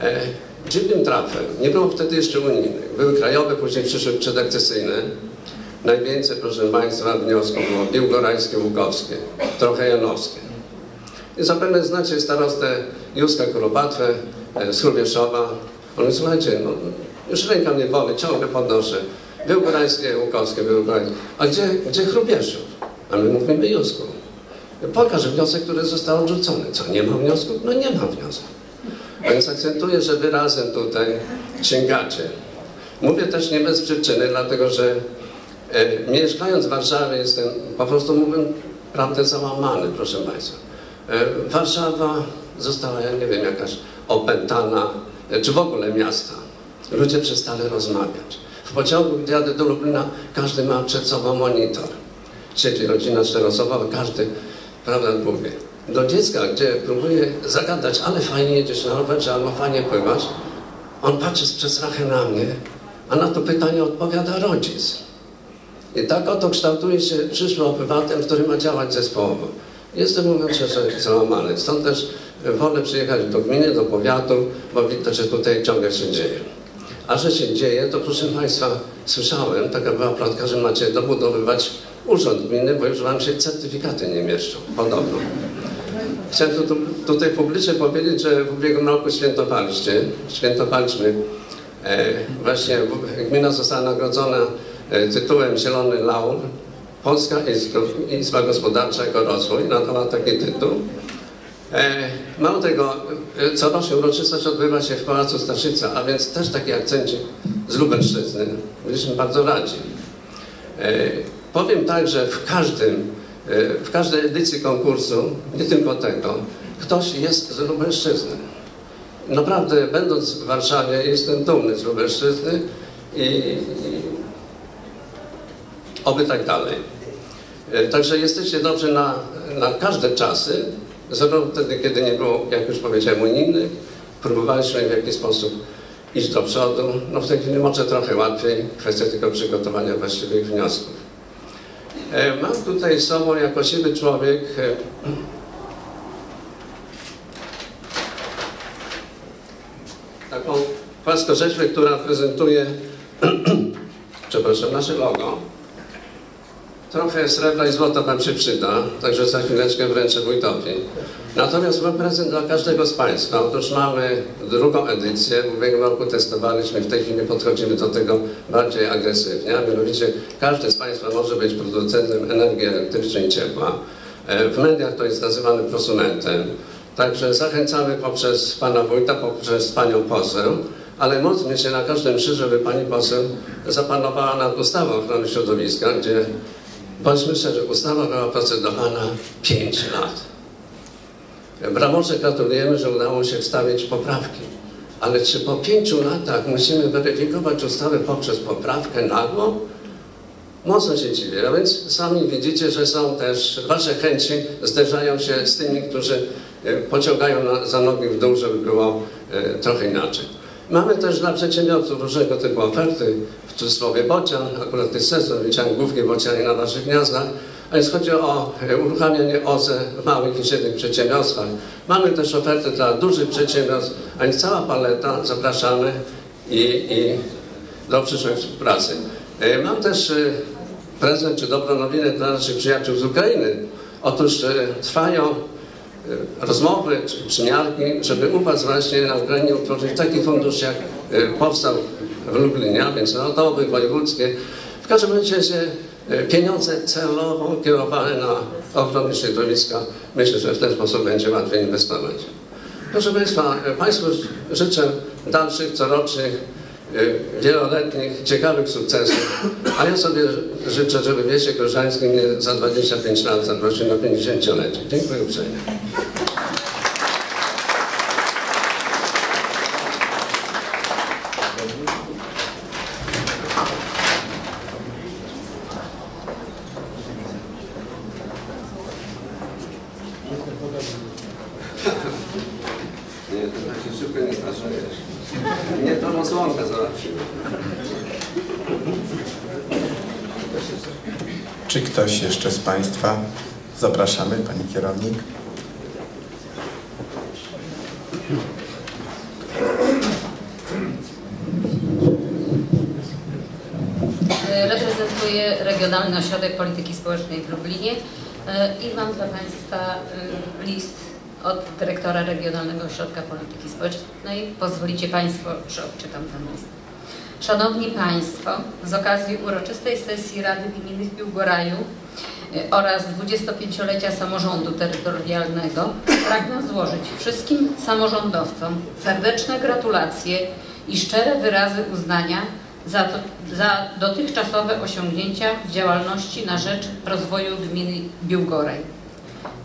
e, dziwnym trafem, nie było wtedy jeszcze unijnych, były krajowe, później przyszły przedakcesyjne. Najwięcej, proszę Państwa, wniosków było biłgorańskie, łukowskie, trochę janowskie. I zapewne znacie starostę Józka Kuropatwę e, z Chrubieszowa. On mówi, słuchajcie, no, już ręka mnie boli, ciągle podnoszę. Biłgorańskie, łukowskie, biłgorańskie. A gdzie, gdzie Chrubieszów? A my mówimy Józku. Pokaż wniosek, który został odrzucony. Co, nie ma wniosku? No nie ma wniosku. Więc akcentuję, że wy razem tutaj sięgacie. Mówię też nie bez przyczyny, dlatego że e, mieszkając w Warszawie jestem, po prostu mówię prawdę załamany, proszę Państwa. E, Warszawa została, ja nie wiem, jakaś opętana, e, czy w ogóle miasta. Ludzie przestali rozmawiać. W pociągu, gdy jadę do Lublina, każdy ma przed sobą monitor. Siedzi rodzina czteroosobowa, każdy, prawda, mówi. Do dziecka, gdzie próbuje zagadać, ale fajnie jedziesz na rowerze, albo fajnie pływasz, on patrzy z przestrachem na mnie, a na to pytanie odpowiada rodzic. I tak oto kształtuje się przyszły obywatel, który ma działać zespołowo. Jestem, mówiąc szczerze, załamany. Stąd też wolę przyjechać do gminy, do powiatu, bo widać, że tutaj ciągle się dzieje. A że się dzieje, to proszę Państwa, słyszałem, taka była plotka, że macie dobudowywać urząd gminy, bo już Wam się certyfikaty nie mieszczą, podobno. Chciałem tu, tu, tutaj publicznie powiedzieć, że w ubiegłym roku świętowaliście, świętowaliśmy, e, właśnie gmina została nagrodzona e, tytułem Zielony Laur, Polska Izba, Gospodarcza jako Rozwój, nadała taki tytuł. E, mało tego, e, corocznie uroczystość odbywa się w Pałacu Staszica, a więc też taki akcencik z Lubelszczyzny. Byliśmy bardzo radzi. E, powiem tak, że w każdym, w każdej edycji konkursu, nie tylko tego, ktoś jest z Lubelszczyzny. Naprawdę, będąc w Warszawie, jestem dumny z Lubelszczyzny i, i oby tak dalej. E, Także jesteście dobrzy na, na każde czasy, zarówno wtedy, kiedy nie było, jak już powiedziałem, unijnych, próbowaliśmy w jakiś sposób iść do przodu. No w tej chwili może trochę łatwiej, kwestia tylko przygotowania właściwych wniosków. E, Mam tutaj z sobą jako siwy człowiek e, taką płaskorzeźbę, która prezentuje przepraszam, nasze logo. Trochę srebra i złota Wam się przyda, także za chwileczkę wręczę wójtowi. Natomiast mam prezent dla każdego z Państwa. Otóż mamy drugą edycję. W ubiegłym roku testowaliśmy, w tej chwili podchodzimy do tego bardziej agresywnie, a mianowicie każdy z Państwa może być producentem energii elektrycznej i ciepła. E, W mediach to jest nazywane prosumentem. Także zachęcamy poprzez Pana Wójta, poprzez Panią poseł, ale módlmy się na każdym mszy, żeby Pani poseł zapanowała nad ustawą ochrony środowiska, gdzie bądźmy szczerzy, ustawa była procedowana 5 lat. Bramorze gratulujemy, że udało się wstawić poprawki. Ale czy po pięciu latach musimy weryfikować ustawę poprzez poprawkę nagłą? Mocno się dziwię, a więc sami widzicie, że są też wasze chęci zderzają się z tymi, którzy e, pociągają za nogi w dół, żeby było e, trochę inaczej. Mamy też dla przedsiębiorców różnego typu oferty, w cudzysłowie bocian, akurat jest sezon, widziałem głównie bocianie na naszych gniazdach, a więc chodzi o uruchamianie OZE w małych i średnich przedsiębiorstwach. Mamy też oferty dla dużych przedsiębiorstw, a więc cała paleta, zapraszamy i, i do przyszłej współpracy. E, Mam też e, prezent czy dobrą nowinę dla naszych przyjaciół z Ukrainy. Otóż e, trwają rozmowy czy przymiarki, żeby u Was właśnie na Ukrainie utworzyć taki fundusz, jak powstał w Lublinie, a więc narodowy, wojewódzkie. W każdym razie pieniądze celowo kierowane na ochronę środowiska. Myślę, że w ten sposób będzie łatwiej inwestować. Proszę Państwa, e, Państwu życzę dalszych, corocznych, e, wieloletnich, ciekawych sukcesów, a ja sobie życzę, żeby Wiesie Korzański mnie za 25 lat zaprosił na 50-lecie. Dziękuję uprzejmie. Nie, to tak się szybko nie starzejesz. Nie, to Mosłonka załatwiła. Czy ktoś jeszcze z Państwa? Zapraszamy, Pani Kierownik. Reprezentuję Regionalny Ośrodek Polityki Społecznej w Lublinie e, i mam dla Państwa e, list od dyrektora Regionalnego Ośrodka Polityki Społecznej. Pozwolicie Państwo, że odczytam ten list. Szanowni Państwo, z okazji uroczystej sesji Rady Gminy w Biłgoraju e, oraz 25-lecia samorządu terytorialnego pragnę złożyć wszystkim samorządowcom serdeczne gratulacje i szczere wyrazy uznania za, to, za dotychczasowe osiągnięcia w działalności na rzecz rozwoju gminy Biłgoraj.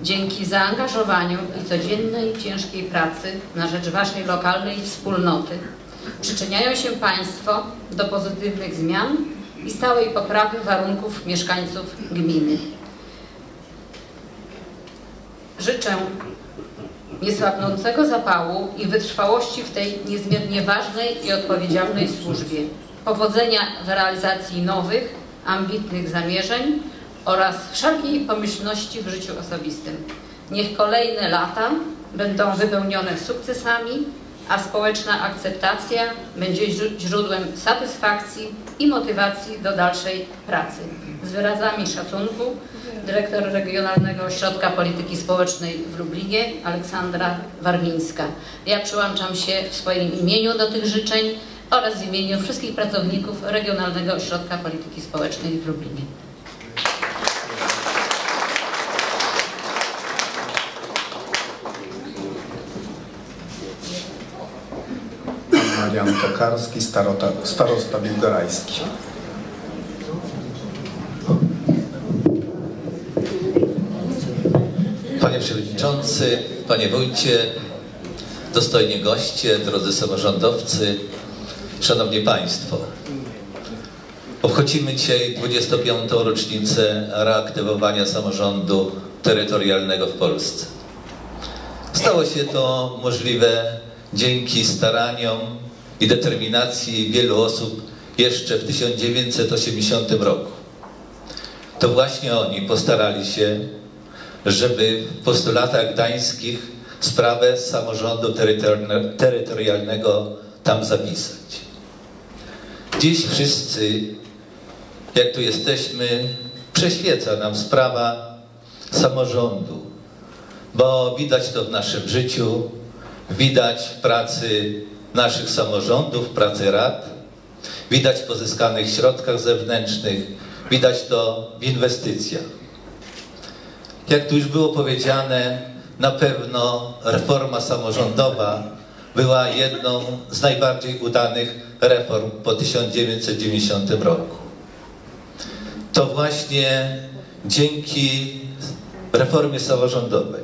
Dzięki zaangażowaniu i codziennej ciężkiej pracy na rzecz Waszej lokalnej wspólnoty przyczyniają się Państwo do pozytywnych zmian i stałej poprawy warunków mieszkańców gminy. Życzę niesłabnącego zapału i wytrwałości w tej niezmiernie ważnej i odpowiedzialnej służbie. Powodzenia w realizacji nowych, ambitnych zamierzeń oraz wszelkiej pomyślności w życiu osobistym. Niech kolejne lata będą wypełnione sukcesami, a społeczna akceptacja będzie źródłem satysfakcji i motywacji do dalszej pracy. Z wyrazami szacunku dyrektor Regionalnego Ośrodka Polityki Społecznej w Lublinie Aleksandra Warmińska. Ja przyłączam się w swoim imieniu do tych życzeń oraz w imieniu wszystkich pracowników Regionalnego Ośrodka Polityki Społecznej w Lublinie. Marian Tokarski, starota, starosta biłgorajski. Panie Przewodniczący, Panie Wójcie, dostojni goście, drodzy samorządowcy, Szanowni Państwo. Obchodzimy dzisiaj 25. rocznicę reaktywowania samorządu terytorialnego w Polsce. Stało się to możliwe dzięki staraniom i determinacji wielu osób jeszcze w 1980 roku. To właśnie oni postarali się, żeby w postulatach gdańskich sprawę samorządu terytorialnego tam zapisać. Dziś wszyscy, jak tu jesteśmy, prześwieca nam sprawa samorządu, bo widać to w naszym życiu, widać w pracy naszych samorządów, pracy rad, widać w pozyskanych środkach zewnętrznych, widać to w inwestycjach. Jak tu już było powiedziane, na pewno reforma samorządowa była jedną z najbardziej udanych reform po 1990 roku. To właśnie dzięki reformie samorządowej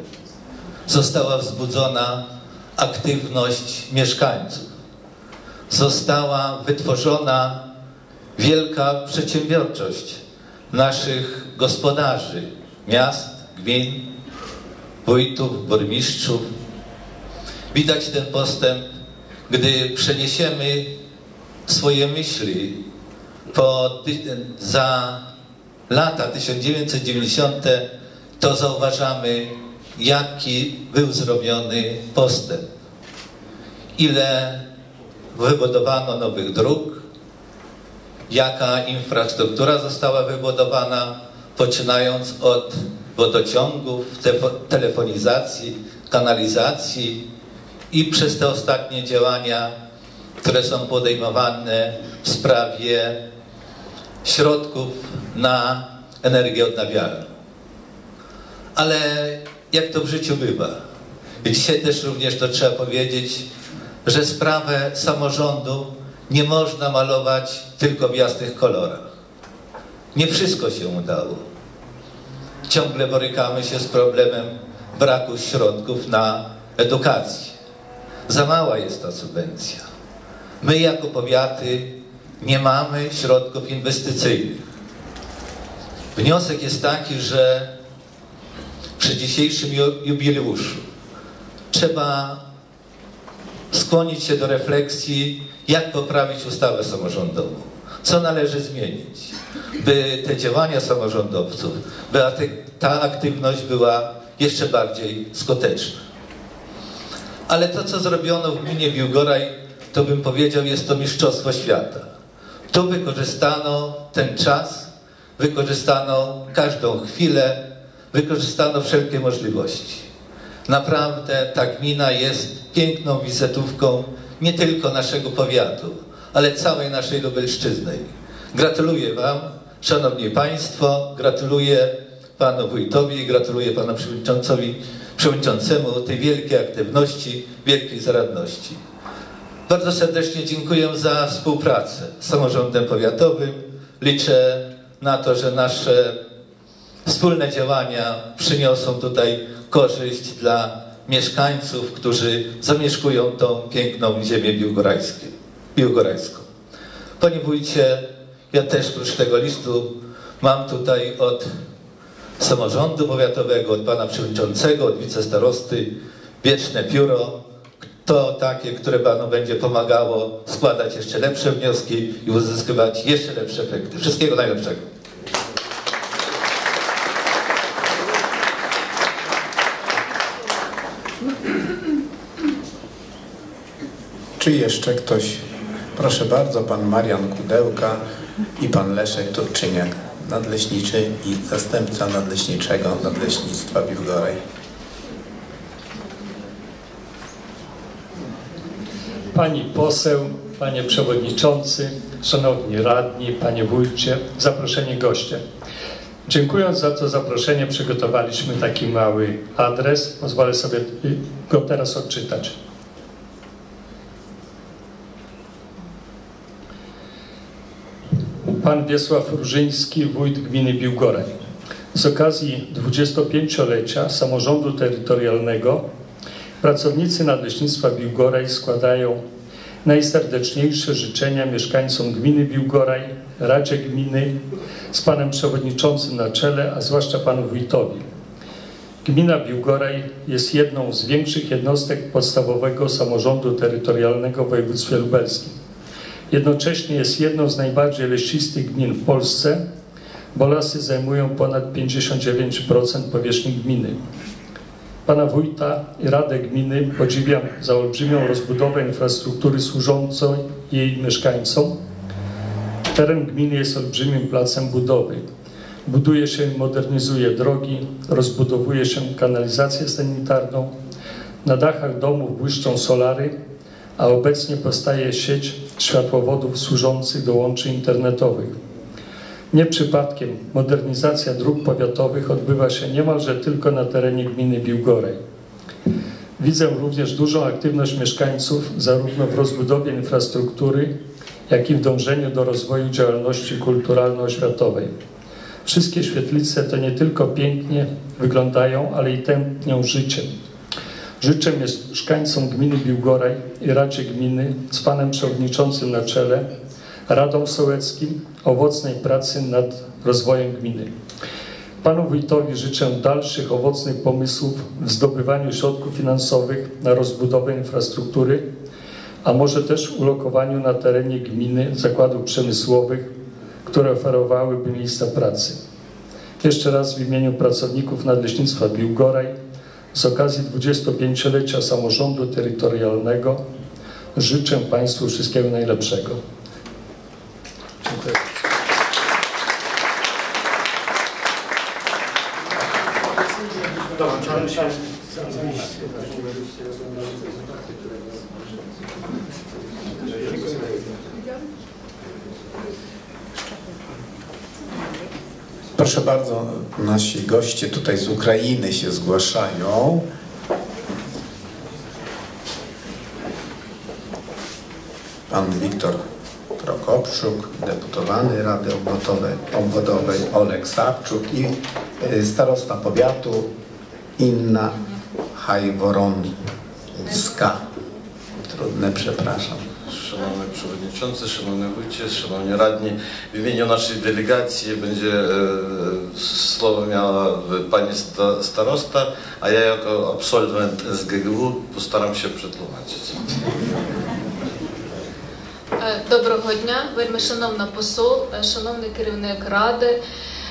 została wzbudzona aktywność mieszkańców. Została wytworzona wielka przedsiębiorczość naszych gospodarzy, miast, gmin, wójtów, burmistrzów. Widać ten postęp, gdy przeniesiemy swoje myśli po, za lata 1990, to zauważamy, jaki był zrobiony postęp. Ile wybudowano nowych dróg, jaka infrastruktura została wybudowana, poczynając od wodociągów, telefonizacji, kanalizacji i przez te ostatnie działania, które są podejmowane w sprawie środków na energię odnawialną. Ale jak to w życiu bywa? I dzisiaj też również to trzeba powiedzieć, że sprawę samorządu nie można malować tylko w jasnych kolorach. Nie wszystko się udało. Ciągle borykamy się z problemem braku środków na edukację. Za mała jest ta subwencja. My jako powiaty nie mamy środków inwestycyjnych. Wniosek jest taki, że przy dzisiejszym jubileuszu trzeba skłonić się do refleksji, jak poprawić ustawę samorządową. Co należy zmienić, by te działania samorządowców, by ta aktywność była jeszcze bardziej skuteczna. Ale to, co zrobiono w gminie Biłgoraj, to bym powiedział, jest to mistrzostwo świata. Tu wykorzystano ten czas, wykorzystano każdą chwilę, wykorzystano wszelkie możliwości. Naprawdę ta gmina jest piękną wizytówką nie tylko naszego powiatu, ale całej naszej Lubelszczyzny. Gratuluję Wam, Szanowni Państwo, gratuluję Panu Wójtowi, gratuluję Panu Przewodniczącowi, Przewodniczącemu tej wielkiej aktywności, wielkiej zaradności. Bardzo serdecznie dziękuję za współpracę z samorządem powiatowym. Liczę na to, że nasze wspólne działania przyniosą tutaj korzyść dla mieszkańców, którzy zamieszkują tą piękną ziemię biłgorajską. Panie wójcie, ja też oprócz tego listu mam tutaj od samorządu powiatowego, od pana przewodniczącego, od wicestarosty wieczne pióro, to takie, które panu będzie pomagało składać jeszcze lepsze wnioski i uzyskiwać jeszcze lepsze efekty. Wszystkiego najlepszego. Czy jeszcze ktoś? Proszę bardzo, pan Marian Kudełka i pan Leszek Turczyniak, nadleśniczy i zastępca nadleśniczego Nadleśnictwa Biłgoraj. Pani poseł, panie przewodniczący, szanowni radni, panie wójcie, zaproszeni goście. Dziękując za to zaproszenie, przygotowaliśmy taki mały adres. Pozwolę sobie go teraz odczytać. Pan Wiesław Różyński, wójt gminy Biłgoraj. Z okazji 25-lecia samorządu terytorialnego pracownicy Nadleśnictwa Biłgoraj składają najserdeczniejsze życzenia mieszkańcom gminy Biłgoraj, Radzie Gminy z panem przewodniczącym na czele, a zwłaszcza panu wójtowi. Gmina Biłgoraj jest jedną z większych jednostek podstawowego samorządu terytorialnego w województwie lubelskim. Jednocześnie jest jedną z najbardziej leśistych gmin w Polsce, bo lasy zajmują ponad 59% powierzchni gminy. Pana wójta i Radę Gminy podziwiam za olbrzymią rozbudowę infrastruktury służącej jej mieszkańcom. Teren gminy jest olbrzymim placem budowy. Buduje się i modernizuje drogi, rozbudowuje się kanalizację sanitarną, na dachach domów błyszczą solary, a obecnie powstaje sieć światłowodów służących do łączy internetowych. Nie przypadkiem modernizacja dróg powiatowych odbywa się niemalże tylko na terenie gminy Biłgoraj. Widzę również dużą aktywność mieszkańców zarówno w rozbudowie infrastruktury, jak i w dążeniu do rozwoju działalności kulturalno-oświatowej. Wszystkie świetlice to nie tylko pięknie wyglądają, ale i tętnią życiem. Życzę mieszkańcom gminy Biłgoraj i Radzie Gminy z panem przewodniczącym na czele, Radą Sołeckim, owocnej pracy nad rozwojem gminy. Panu wójtowi życzę dalszych owocnych pomysłów w zdobywaniu środków finansowych na rozbudowę infrastruktury, a może też ulokowaniu na terenie gminy zakładów przemysłowych, które oferowałyby miejsca pracy. Jeszcze raz w imieniu pracowników Nadleśnictwa Biłgoraj z okazji 25-lecia samorządu terytorialnego życzę Państwu wszystkiego najlepszego. Dziękuję. Się. Proszę bardzo, nasi goście tutaj z Ukrainy się zgłaszają. Pan Wiktor Prokopczuk, deputowany Rady Obwodowej, Obwodowej Olek Sawczuk i y, starosta powiatu Inna Hajworonska. Trudne, przepraszam. Szanowny Przewodniczący, Szanowny Wójcie, Szanowni Radni, w imieniu naszej delegacji będzie e, słowo miała Pani sta, Starosta, a ja jako absolwent SGGW postaram się przetłumaczyć. Е, Доброго дня, вельми шановна посол, е, шановний керівник ради,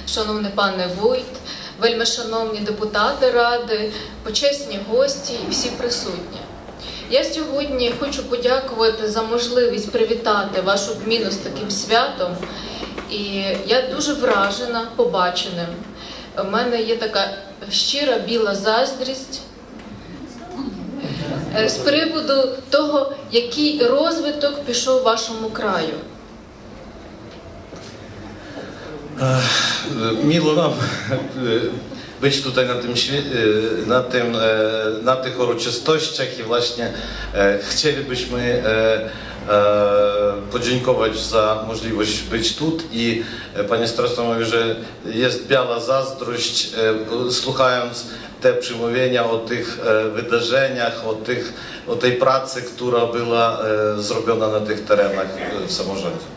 шановний пане Войт, вельми шановні депутати ради, почесні гості і всі присутні. Я сьогодні хочу подякувати за можливість привітати вашу гміну з таким святом. І я дуже вражена побаченим. У мене є така щира біла заздрість е, з приводу того, який розвиток пішов вашому краю. Miło nam e, być tutaj na, tym, e, na, tym, e, na tych uroczystościach i właśnie e, chcielibyśmy e, podziękować za możliwość być tu i Panie Starosta mówi, że jest biała zazdrość, słuchając te przemówienia o tych wydarzeniach, o, tych, o tej pracy, która była zrobiona na tych terenach w samorządzie.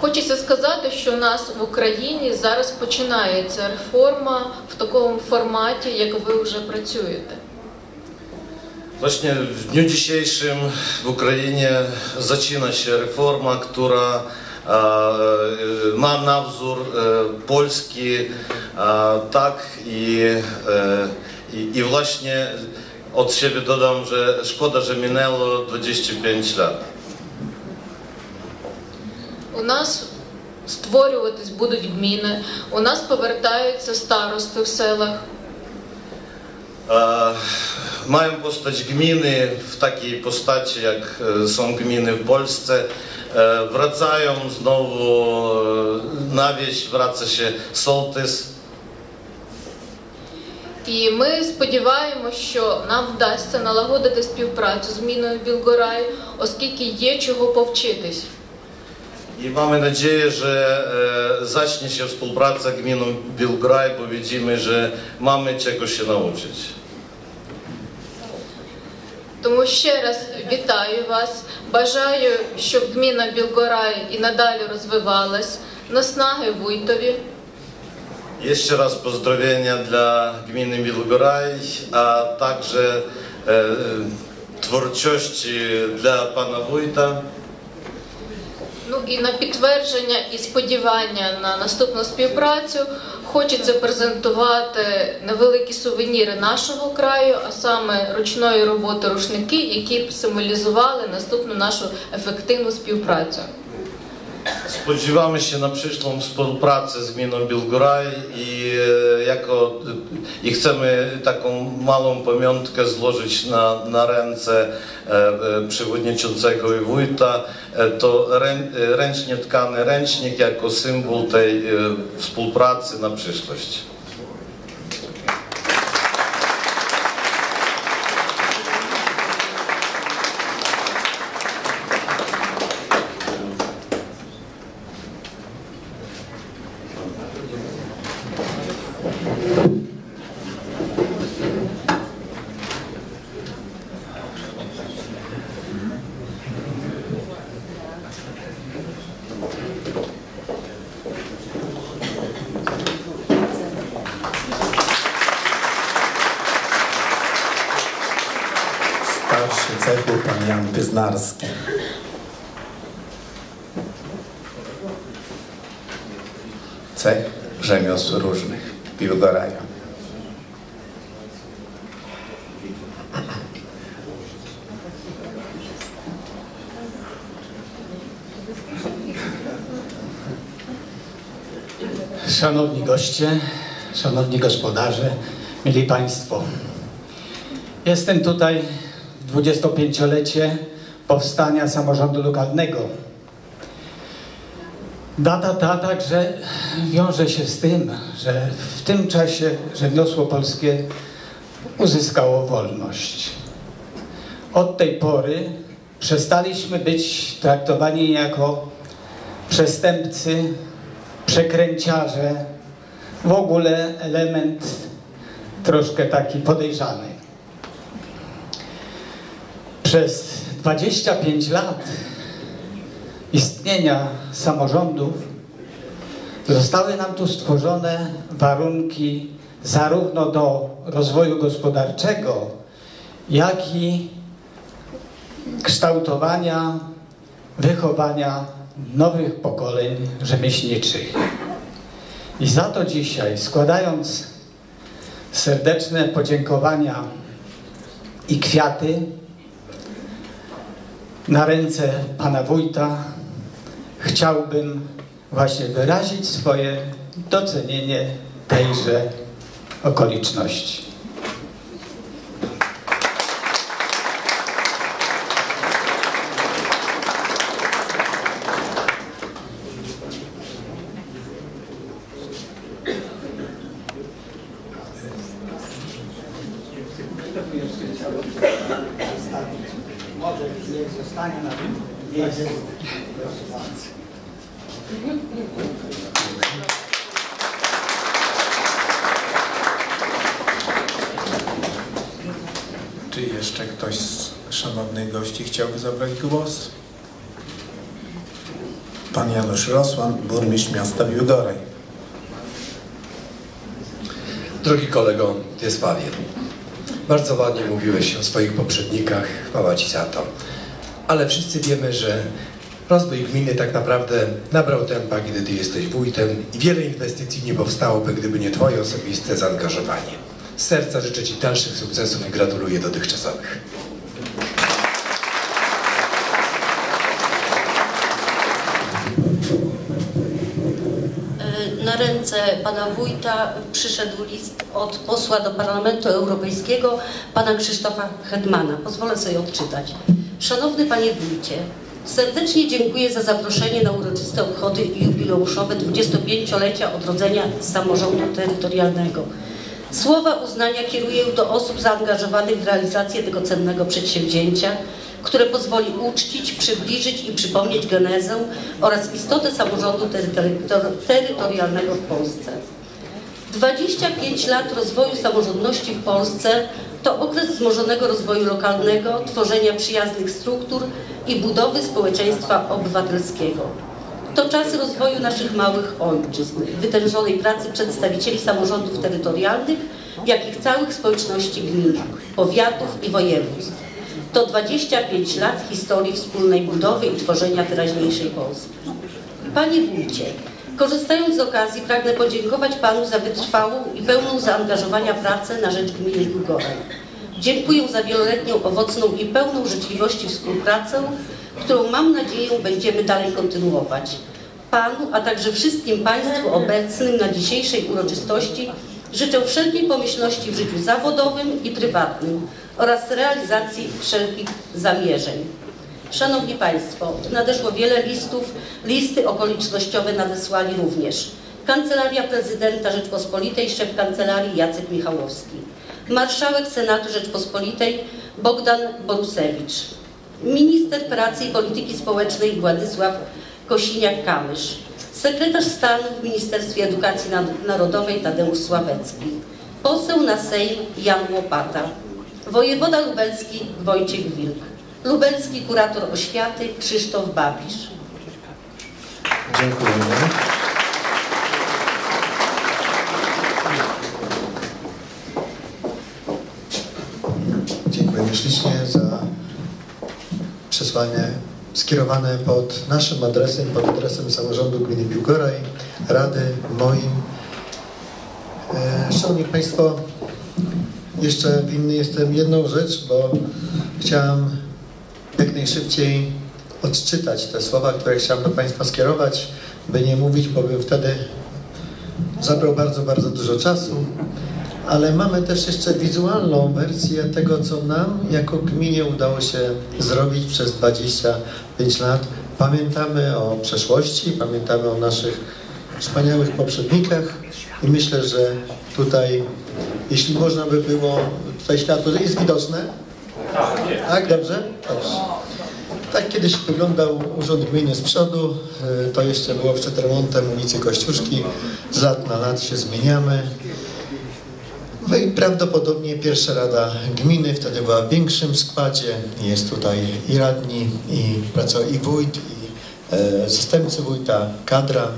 Хочеться сказати, що у нас в Україні зараз починається реформа в такому форматі, як ви вже працюєте. Która e, e, ma na wzór e, polski, e, tak i, e, i, i właśnie od siebie dodam, że szkoda, że minęło 25 lat. У нас створюватись будуть гміни, у нас повертаються старости в селах. Mają postać gminy w takiej postaci, jak e, są gminy w Polsce. Wracają znowu na wieś, wraca się sołtys. І ми сподіваємося, що нам вдасться налагодити співпрацю з міною Білгорай, оскільки є чого повчитись. Mamy nadzieję, że e, zacznie się współpraca gminą Bilgraj, bo widzimy, że mamy czego się nauczyć. Тому ще раз вітаю вас. Бажаю, щоб гміна Білгорай і надалі розвивалась. Наснаги Вуйтові. Jeszcze raz pozdrowienia dla gminy Bilgraj, a także e, twórczości dla pana wójta. Ну і на підтвердження і сподівання на наступну співпрацю хочеться презентувати невеликі сувеніри нашого краю, а саме ручної роботи рушники, які б символізували наступну нашу ефективну співпрацю. Spodziewamy się na przyszłą współpracę z gminą Bilgoraj i, e, jako, i chcemy taką małą pamiątkę złożyć na, na ręce e, e, przewodniczącego i wójta. To rę, ręcznie tkany ręcznik jako symbol tej współpracy na przyszłość. Pyznarski. Cech rzemiosł różnych Pilgoraju. Szanowni goście, szanowni gospodarze, mili Państwo. Jestem tutaj w 25-lecie powstania samorządu lokalnego. Data ta także wiąże się z tym, że w tym czasie rzemiosło polskie uzyskało wolność. Od tej pory przestaliśmy być traktowani jako przestępcy, przekręciarze, w ogóle element troszkę taki podejrzany. Przez 25 lat istnienia samorządów zostały nam tu stworzone warunki zarówno do rozwoju gospodarczego, jak i kształtowania, wychowania nowych pokoleń rzemieślniczych. I za to dzisiaj, składając serdeczne podziękowania i kwiaty na ręce pana wójta, chciałbym właśnie wyrazić swoje docenienie tejże okoliczności. Może niech zostanie na tym miejscu. Proszę bardzo. Czy jeszcze ktoś z szanownych gości chciałby zabrać głos? Pan Janusz Rosłan, burmistrz miasta Biłgoraj. Drogi Tiesławie, bardzo ładnie mówiłeś o swoich poprzednikach, chwała Ci za to. Ale wszyscy wiemy, że rozwój gminy tak naprawdę nabrał tempa, kiedy Ty jesteś wójtem i wiele inwestycji nie powstałoby, gdyby nie Twoje osobiste zaangażowanie. Z serca życzę Ci dalszych sukcesów i gratuluję dotychczasowych. Ręce pana wójta przyszedł list od posła do Parlamentu Europejskiego, pana Krzysztofa Hetmana. Pozwolę sobie odczytać. Szanowny panie wójcie, serdecznie dziękuję za zaproszenie na uroczyste obchody jubileuszowe 25-lecia odrodzenia samorządu terytorialnego. Słowa uznania kieruję do osób zaangażowanych w realizację tego cennego przedsięwzięcia, które pozwoli uczcić, przybliżyć i przypomnieć genezę oraz istotę samorządu terytorialnego w Polsce. 25 lat rozwoju samorządności w Polsce to okres wzmożonego rozwoju lokalnego, tworzenia przyjaznych struktur i budowy społeczeństwa obywatelskiego. To czasy rozwoju naszych małych ojczyzn, wytężonej pracy przedstawicieli samorządów terytorialnych, jak i całych społeczności gmin, powiatów i województw. To 25 lat historii wspólnej budowy i tworzenia teraźniejszej Polski. Panie wójcie, korzystając z okazji pragnę podziękować Panu za wytrwałą i pełną zaangażowania pracę na rzecz gminy Lugoraj. Dziękuję za wieloletnią, owocną i pełną życzliwości współpracę, którą mam nadzieję będziemy dalej kontynuować. Panu, a także wszystkim Państwu obecnym na dzisiejszej uroczystości życzę wszelkiej pomyślności w życiu zawodowym i prywatnym oraz realizacji wszelkich zamierzeń. Szanowni Państwo, nadeszło wiele listów, listy okolicznościowe nadesłali również Kancelaria Prezydenta Rzeczpospolitej, szef Kancelarii Jacek Michałowski, Marszałek Senatu Rzeczpospolitej Bogdan Borusewicz, Minister Pracy i Polityki Społecznej Władysław Kosiniak-Kamysz, Sekretarz Stanu w Ministerstwie Edukacji Narodowej Tadeusz Sławecki, poseł na Sejm Jan Łopata, wojewoda lubelski Wojciech Wilk, lubelski kurator oświaty Krzysztof Babisz. Dziękujemy. Dziękujemy ślicznie za przesłanie skierowane pod naszym adresem, pod adresem samorządu gminy Biłgoraj, Rady, moim. E, Szanowni Państwo, jeszcze winny jestem jedną rzecz, bo chciałem jak najszybciej odczytać te słowa, które chciałem do Państwa skierować, by nie mówić, bo bym wtedy zabrał bardzo, bardzo dużo czasu. Ale mamy też jeszcze wizualną wersję tego, co nam jako gminie udało się zrobić przez 25 lat. Pamiętamy o przeszłości, pamiętamy o naszych wspaniałych poprzednikach i myślę, że tutaj, jeśli można by było, tutaj światło jest widoczne? Tak, dobrze? Dobrze. Tak kiedyś wyglądał Urząd Gminy z przodu, y, to jeszcze było przed remontem ulicy Kościuszki, z lat na lat się zmieniamy. No i prawdopodobnie pierwsza Rada Gminy wtedy była w większym składzie. Jest tutaj i radni, i, i wójt, i e, zastępcy wójta, kadra.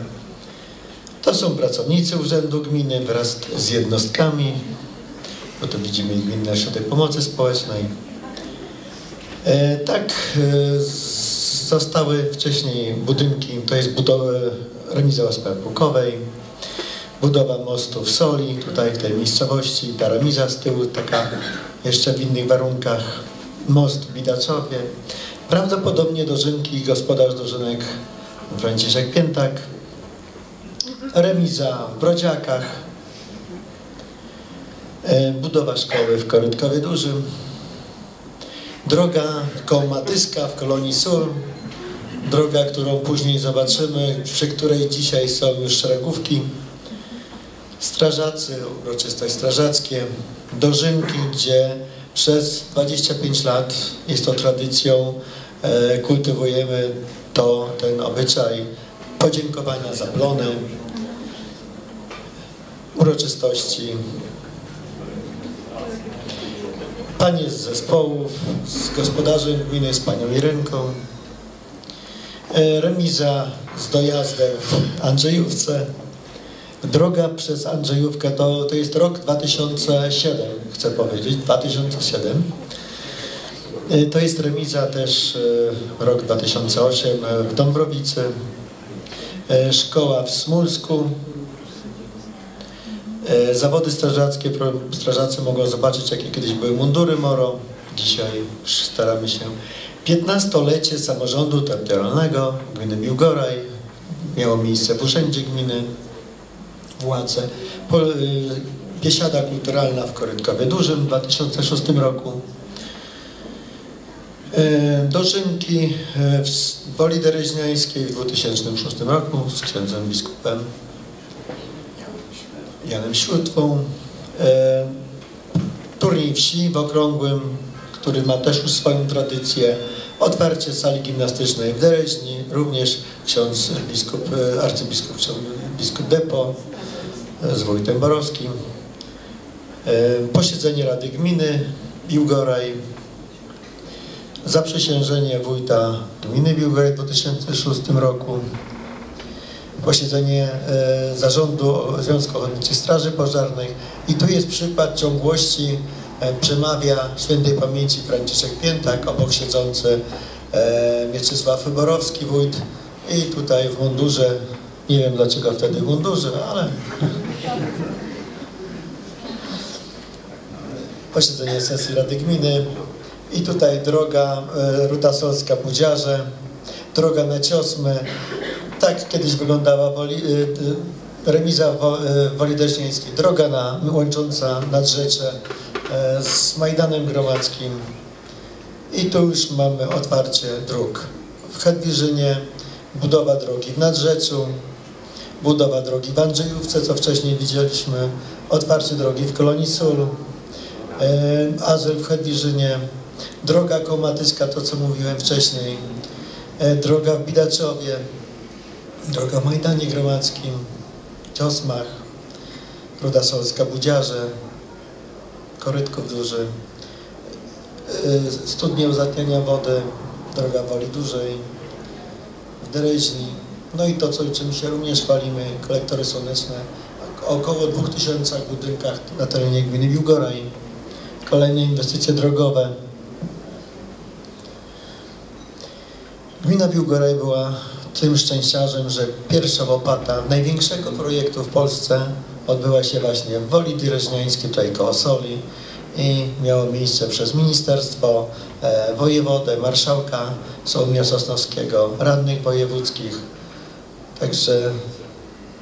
To są pracownicy Urzędu Gminy wraz z jednostkami, tu widzimy Gminny Ośrodek Pomocy Społecznej. E, tak e, zostały wcześniej budynki, to jest budowa remiza Ospy Pukowej, budowa mostu w Soli, tutaj w tej miejscowości, ta remiza z tyłu, taka jeszcze w innych warunkach, most w Bidaczowie, prawdopodobnie dożynki gospodarz dożynek Franciszek Piętak, remiza w Brodziakach, e, budowa szkoły w Korytkowie Dużym, droga koło Matyska w Kolonii Sur, droga, którą później zobaczymy, przy której dzisiaj są już szeregówki, strażacy, uroczystość strażackie, dożynki, gdzie przez 25 lat jest to tradycją, e, kultywujemy to, ten obyczaj podziękowania za plony, uroczystości. Panie z zespołów, z gospodarzem gminy, z panią Irenką, e, remiza z dojazdem w Andrzejówce, Droga przez Andrzejówkę to, to jest rok 2007, chcę powiedzieć, 2007. Y, to jest remiza też y, rok 2008 y, w Dąbrowicy, szkoła w Smulsku, E, Zawody strażackie, strażacy mogą zobaczyć, jakie kiedyś były mundury Moro. Dzisiaj staramy się. 15-lecie samorządu terytorialnego gminy Biłgoraj miało miejsce w urzędzie gminy władze. Po, y, biesiada kulturalna w Korytkowie Dużym w 2006 roku. E, Dożynki e, w Woli Dereźniańskiej w 2006 roku z księdzem biskupem Janem Śródwą. E, Turniej wsi w Okrągłym, który ma też już swoją tradycję. Otwarcie sali gimnastycznej w Dereźni, również ksiądz biskup, e, arcybiskup, biskup Depo e, z wójtem Borowskim. E, Posiedzenie Rady Gminy Biłgoraj. Zaprzysiężenie wójta gminy Biłgoraj w 2006 roku. Posiedzenie e, zarządu Związku Ochotniczych Straży Pożarnych. I tu jest przykład ciągłości e, przemawia świętej pamięci Franciszek Piętak, obok siedzący e, Mieczysław Wyborowski, wójt. I tutaj w mundurze, nie wiem dlaczego wtedy w mundurze, ale posiedzenie sesji Rady Gminy i tutaj droga Ruda Solska Budziarze, droga na Ciosmy. Tak kiedyś wyglądała woli, e, e, remiza Deśnieńskiej, droga na, łącząca Nadrzecze e, z Majdanem Gromadzkim. I tu już mamy otwarcie dróg. W Hedwiżynie budowa drogi w Nadrzeczu, budowa drogi w Andrzejówce, co wcześniej widzieliśmy, otwarcie drogi w Kolonii Sól, e, azyl w Hedwiżynie, droga komatycka, to co mówiłem wcześniej, e, droga w Bidaczowie, droga w Majdanie Gromadzkim, Ciosmach, Ruda Solska, Budziarze, Korytków Duży, e, studnie uzatniania wody, droga Woli Dużej, w Dereźni, no i to, co, czym się również chwalimy, kolektory słoneczne, około 2000 budynkach na terenie gminy Biłgoraj, kolejne inwestycje drogowe. Gmina Biłgoraj była tym szczęściarzem, że pierwsza łopata największego projektu w Polsce odbyła się właśnie w Woli Dyreżniańskiej, tutaj koło Soli i miało miejsce przez ministerstwo, e, wojewodę, marszałka Sołomia Sosnowskiego, radnych wojewódzkich. Także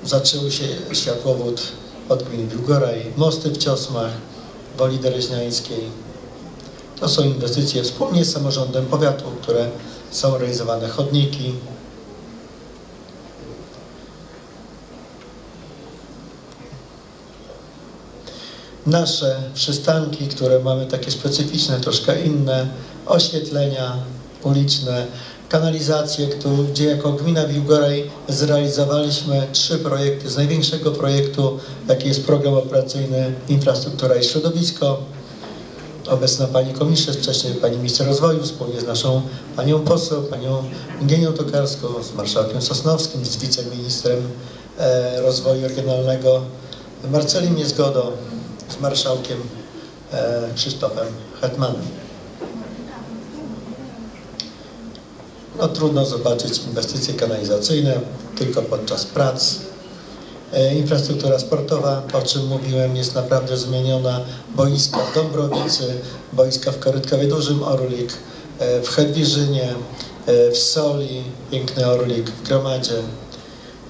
zaczął się światłowód od gminy Biłgoraj, mosty w Ciosmach, Woli Dereźniańskiej. To są inwestycje wspólnie z samorządem powiatu, które są realizowane chodniki. Nasze przystanki, które mamy takie specyficzne, troszkę inne, oświetlenia uliczne, kanalizację, któ- gdzie jako gmina Biłgoraj zrealizowaliśmy trzy projekty z największego projektu, jaki jest program operacyjny Infrastruktura i Środowisko. Obecna pani komisarz, wcześniej pani minister rozwoju, wspólnie z naszą panią poseł, panią Ingenią Tokarską, z marszałkiem Sosnowskim, z wiceministrem e, rozwoju regionalnego Marcelim Niezgodą, z marszałkiem e, Krzysztofem Hetmanem. No trudno zobaczyć inwestycje kanalizacyjne tylko podczas prac. E, Infrastruktura sportowa, o czym mówiłem, jest naprawdę zmieniona. Boiska w Dąbrowicy, boiska w Korytkowie Dużym Orlik, e, w Hedwiżynie, w Soli, piękny Orlik, w Gromadzie.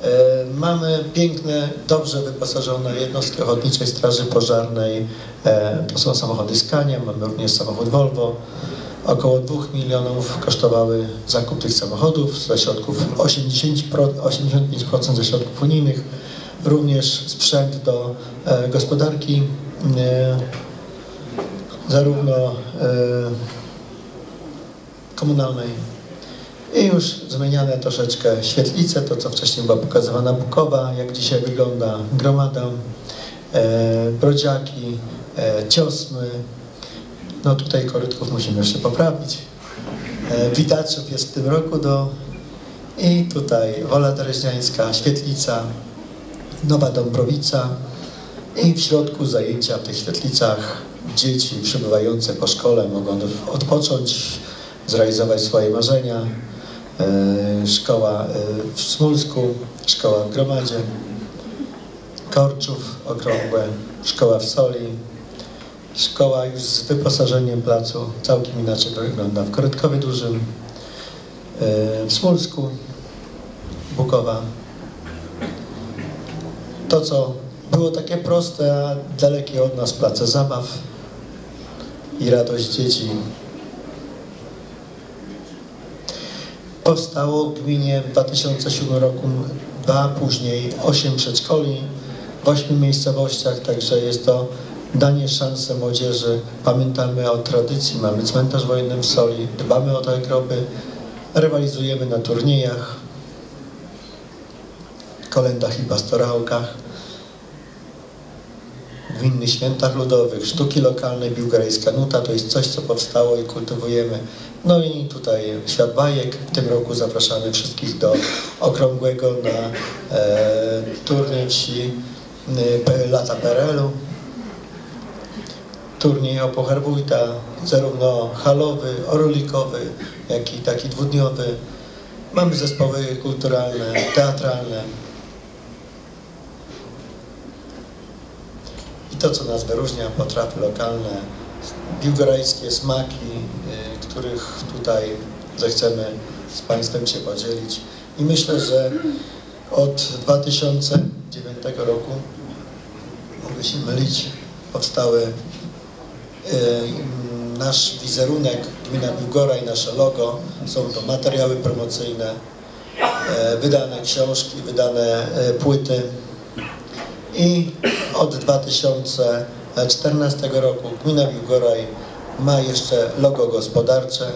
E, Mamy piękne, dobrze wyposażone jednostki Ochotniczej Straży Pożarnej. E, To są samochody Scania, mamy również samochód Volvo. Około 2 milionów kosztowały zakup tych samochodów ze środków 80%, 85% ze środków unijnych. Również sprzęt do e, gospodarki zarówno komunalnej i już zmieniane troszeczkę świetlice, to co wcześniej była pokazywana Bukowa, jak dzisiaj wygląda gromada, e, brodziaki, e, ciosmy. No tutaj korytków musimy jeszcze poprawić. E, Witaczów jest w tym roku do i tutaj Wola Dreźniańska, Świetlica, Nowa Dąbrowica i w środku zajęcia w tych świetlicach dzieci przebywające po szkole mogą odpocząć, zrealizować swoje marzenia. E, Szkoła e, w Smulsku, szkoła w Gromadzie, Korczów Okrągłe, szkoła w Soli, szkoła już z wyposażeniem placu całkiem inaczej to wygląda w Korytkowie Dużym, e, w Smulsku, Bukowa. To, co było takie proste, a dalekie od nas place zabaw i radość dzieci. Powstało w gminie w 2007 roku dwa, później osiem przedszkoli w ośmiu miejscowościach, także jest to danie szansy młodzieży. Pamiętamy o tradycji, mamy cmentarz wojenny w Soli, dbamy o te groby, rywalizujemy na turniejach, kolendach i pastorałkach, w innych świętach ludowych, sztuki lokalne, biłgarejska nuta, to jest coś, co powstało i kultywujemy. No i tutaj Świat Bajek. W tym roku zapraszamy wszystkich do Okrągłego na e, turniej ci e, lata PRL-u. Turniej o Wójta, zarówno halowy, orolikowy, jak i taki dwudniowy. Mamy zespoły kulturalne, teatralne. I to, co nas wyróżnia, potrawy lokalne, biłgorajskie smaki, y, których tutaj zechcemy z Państwem się podzielić. I myślę, że od 2009 roku, mogę się mylić, powstały y, nasz wizerunek Gmina Biłgora i nasze logo. Są to materiały promocyjne, y, wydane książki, wydane płyty. I od 2014 roku Gmina Biłgoraj ma jeszcze logo gospodarcze.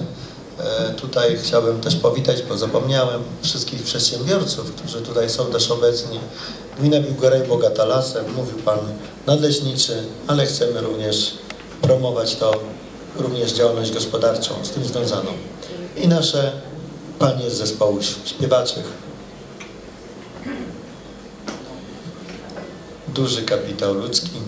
E, tutaj chciałbym też powitać, bo zapomniałem, wszystkich przedsiębiorców, którzy tutaj są też obecni. Gmina Biłgoraj bogata lasem, mówił Pan nadleśniczy, ale chcemy również promować to, również działalność gospodarczą z tym związaną. I nasze panie z zespołu śpiewaczych. Duży kapitał ludzki.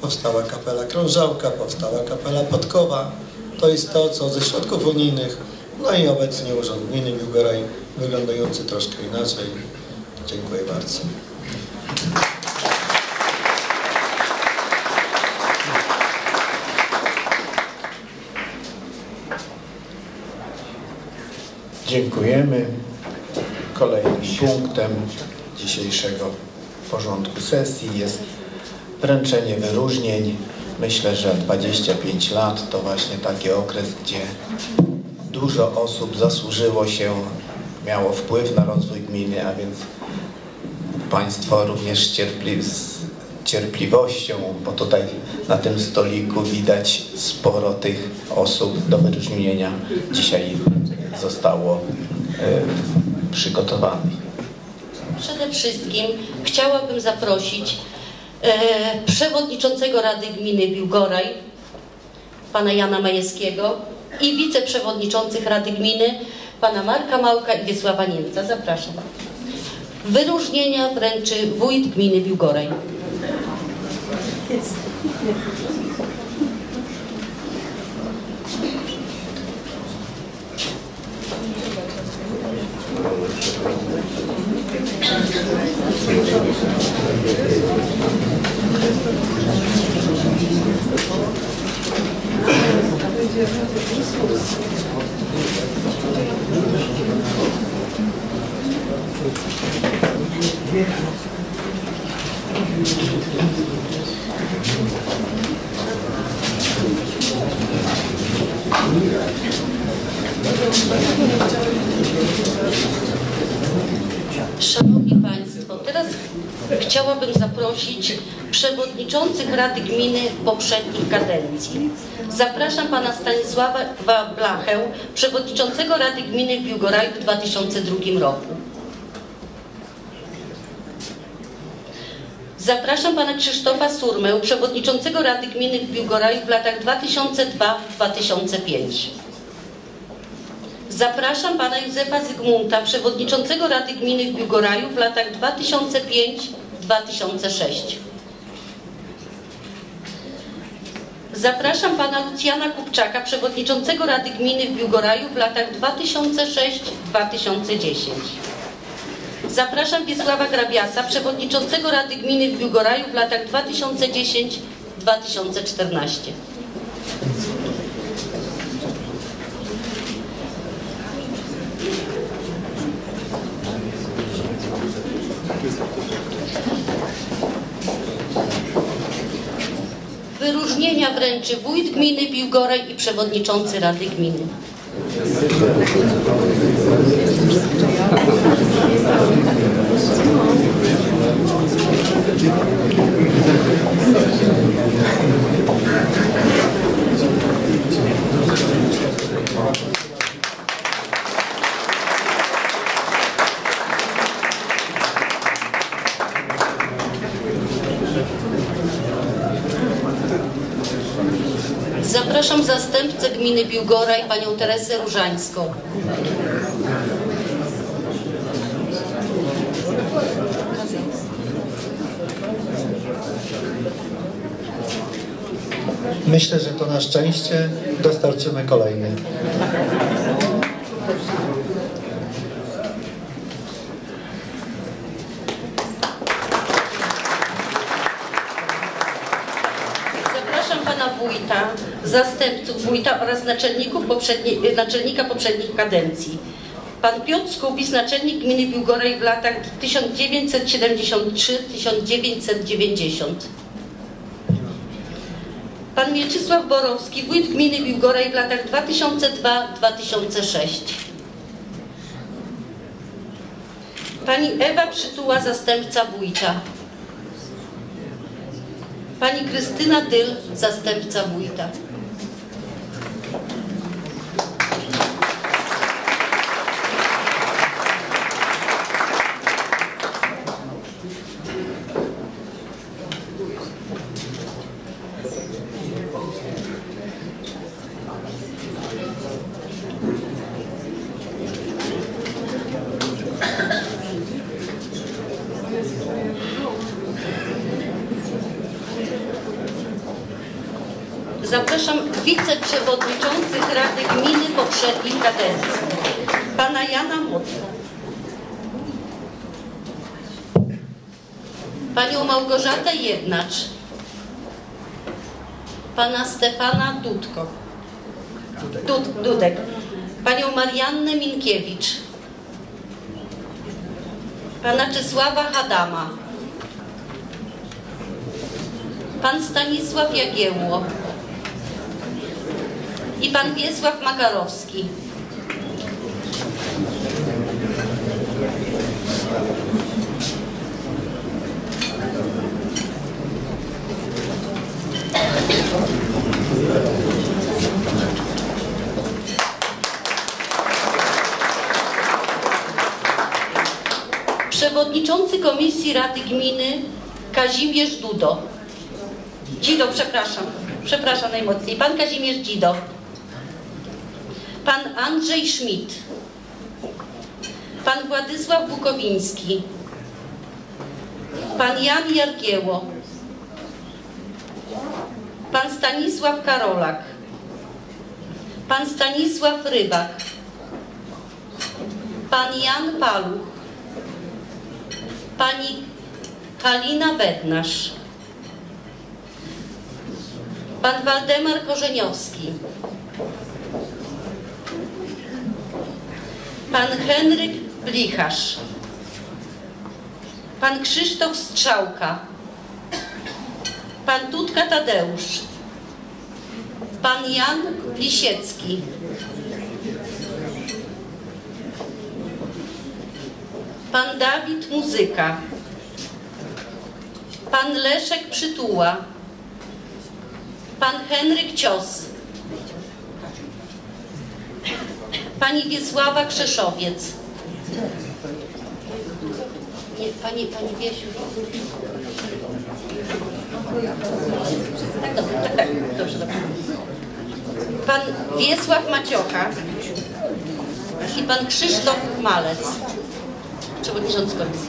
Powstała kapela Krążałka, powstała kapela Podkowa. To jest to, co ze środków unijnych, no i obecnie Urząd Gminy Biłgoraj, wyglądający troszkę inaczej. Dziękuję bardzo. Dziękujemy. Kolejnym punktem dzisiejszego porządku sesji jest wręczenie wyróżnień. Myślę, że 25 lat to właśnie taki okres, gdzie dużo osób zasłużyło się, miało wpływ na rozwój gminy, a więc Państwo również cierpli, cierpliwością, bo tutaj na tym stoliku widać sporo tych osób do wyróżnienia dzisiaj zostało y, przygotowanych. Przede wszystkim chciałabym zaprosić e, przewodniczącego Rady Gminy Biłgoraj, pana Jana Majewskiego i wiceprzewodniczących Rady Gminy, pana Marka Małka i Wiesława Niemca. Zapraszam. Wyróżnienia wręczy wójt gminy Biłgoraj. Jest. Thank you. Szanowni Państwo, teraz chciałabym zaprosić przewodniczących Rady Gminy poprzednich kadencji. Zapraszam Pana Stanisława Blachę, przewodniczącego Rady Gminy w Biłgoraju w 2002 roku. Zapraszam Pana Krzysztofa Surmę, przewodniczącego Rady Gminy w Biłgoraju w latach 2002-2005. Zapraszam Pana Józefa Zygmunta, przewodniczącego Rady Gminy w Biłgoraju w latach 2006. Zapraszam pana Lucjana Kupczaka, przewodniczącego Rady Gminy w Biłgoraju w latach 2006-2010. Zapraszam Wiesława Grabiasa, przewodniczącego Rady Gminy w Biłgoraju w latach 2010-2014. Wyróżnienia wręczy wójt gminy Biłgoraj i przewodniczący Rady Gminy. Zapraszam zastępcę gminy Biłgoraj, panią Teresę Różańską. Myślę, że to na szczęście dostarczymy kolejny. Wójta, zastępców wójta oraz naczelników poprzednie, naczelnika poprzednich kadencji. Pan Piotr Skubis, naczelnik gminy Biłgoraj w latach 1973-1990. Pan Mieczysław Borowski, wójt gminy Biłgoraj w latach 2002-2006. Pani Ewa Przytuła, zastępca wójta. Pani Krystyna Dyl, zastępca wójta. Zapraszam wiceprzewodniczących Rady Gminy poprzedniej kadencji. Pana Jana Mutko. Panią Małgorzatę Jednacz. Pana Stefana Dudko. Dud, Dudek. Panią Mariannę Minkiewicz. Pana Czesława Hadama. Pan Stanisław Jagiełło i pan Wiesław Makarowski. Przewodniczący Komisji Rady Gminy Kazimierz Dudo. Dzido, przepraszam. Przepraszam najmocniej. Pan Kazimierz Dzido. Pan Andrzej Schmidt. Pan Władysław Bukowiński. Pan Jan Jargieło. Pan Stanisław Karolak. Pan Stanisław Rybak. Pan Jan Paluch. Pani Halina Bednarz. Pan Waldemar Korzeniowski. Pan Henryk Blicharz. Pan Krzysztof Strzałka. Pan Tutka Tadeusz. Pan Jan Lisiecki. Pan Dawid Muzyka. Pan Leszek Przytuła. Pan Henryk Cios. Pani Wiesława Krzeszowiec. Nie, pani, pani Wiesiu. Tak, dobrze, tak, tak, dobrze, dobrze. Pan Wiesław Maciocha i pan Krzysztof Malec, przewodniczący komisji.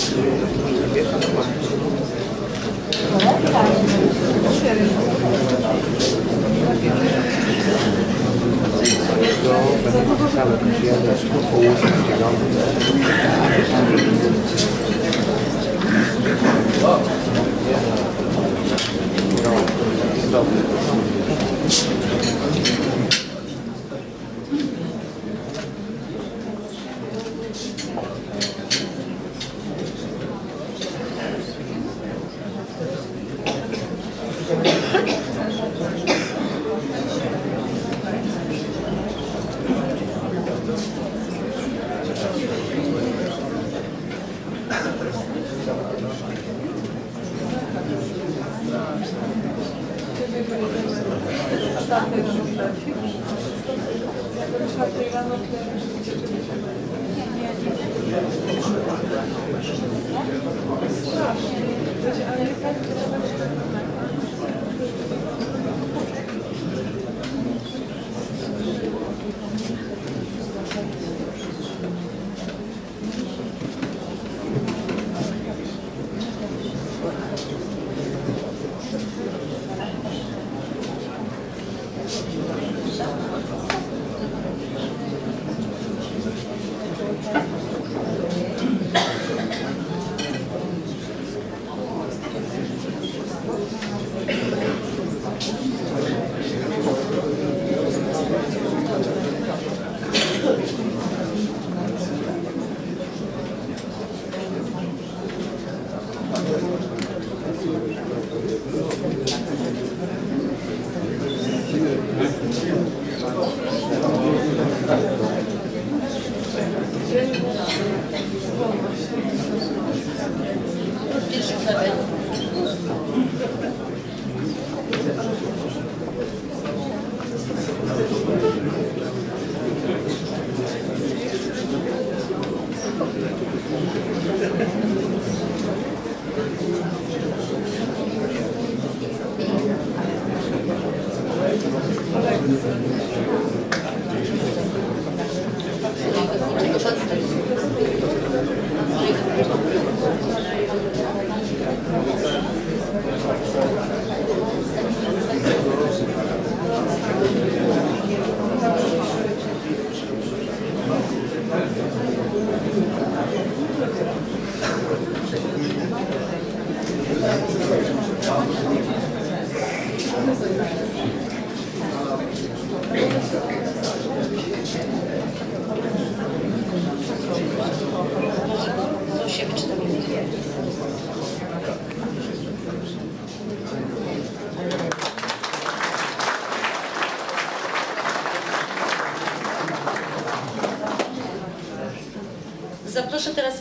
teraz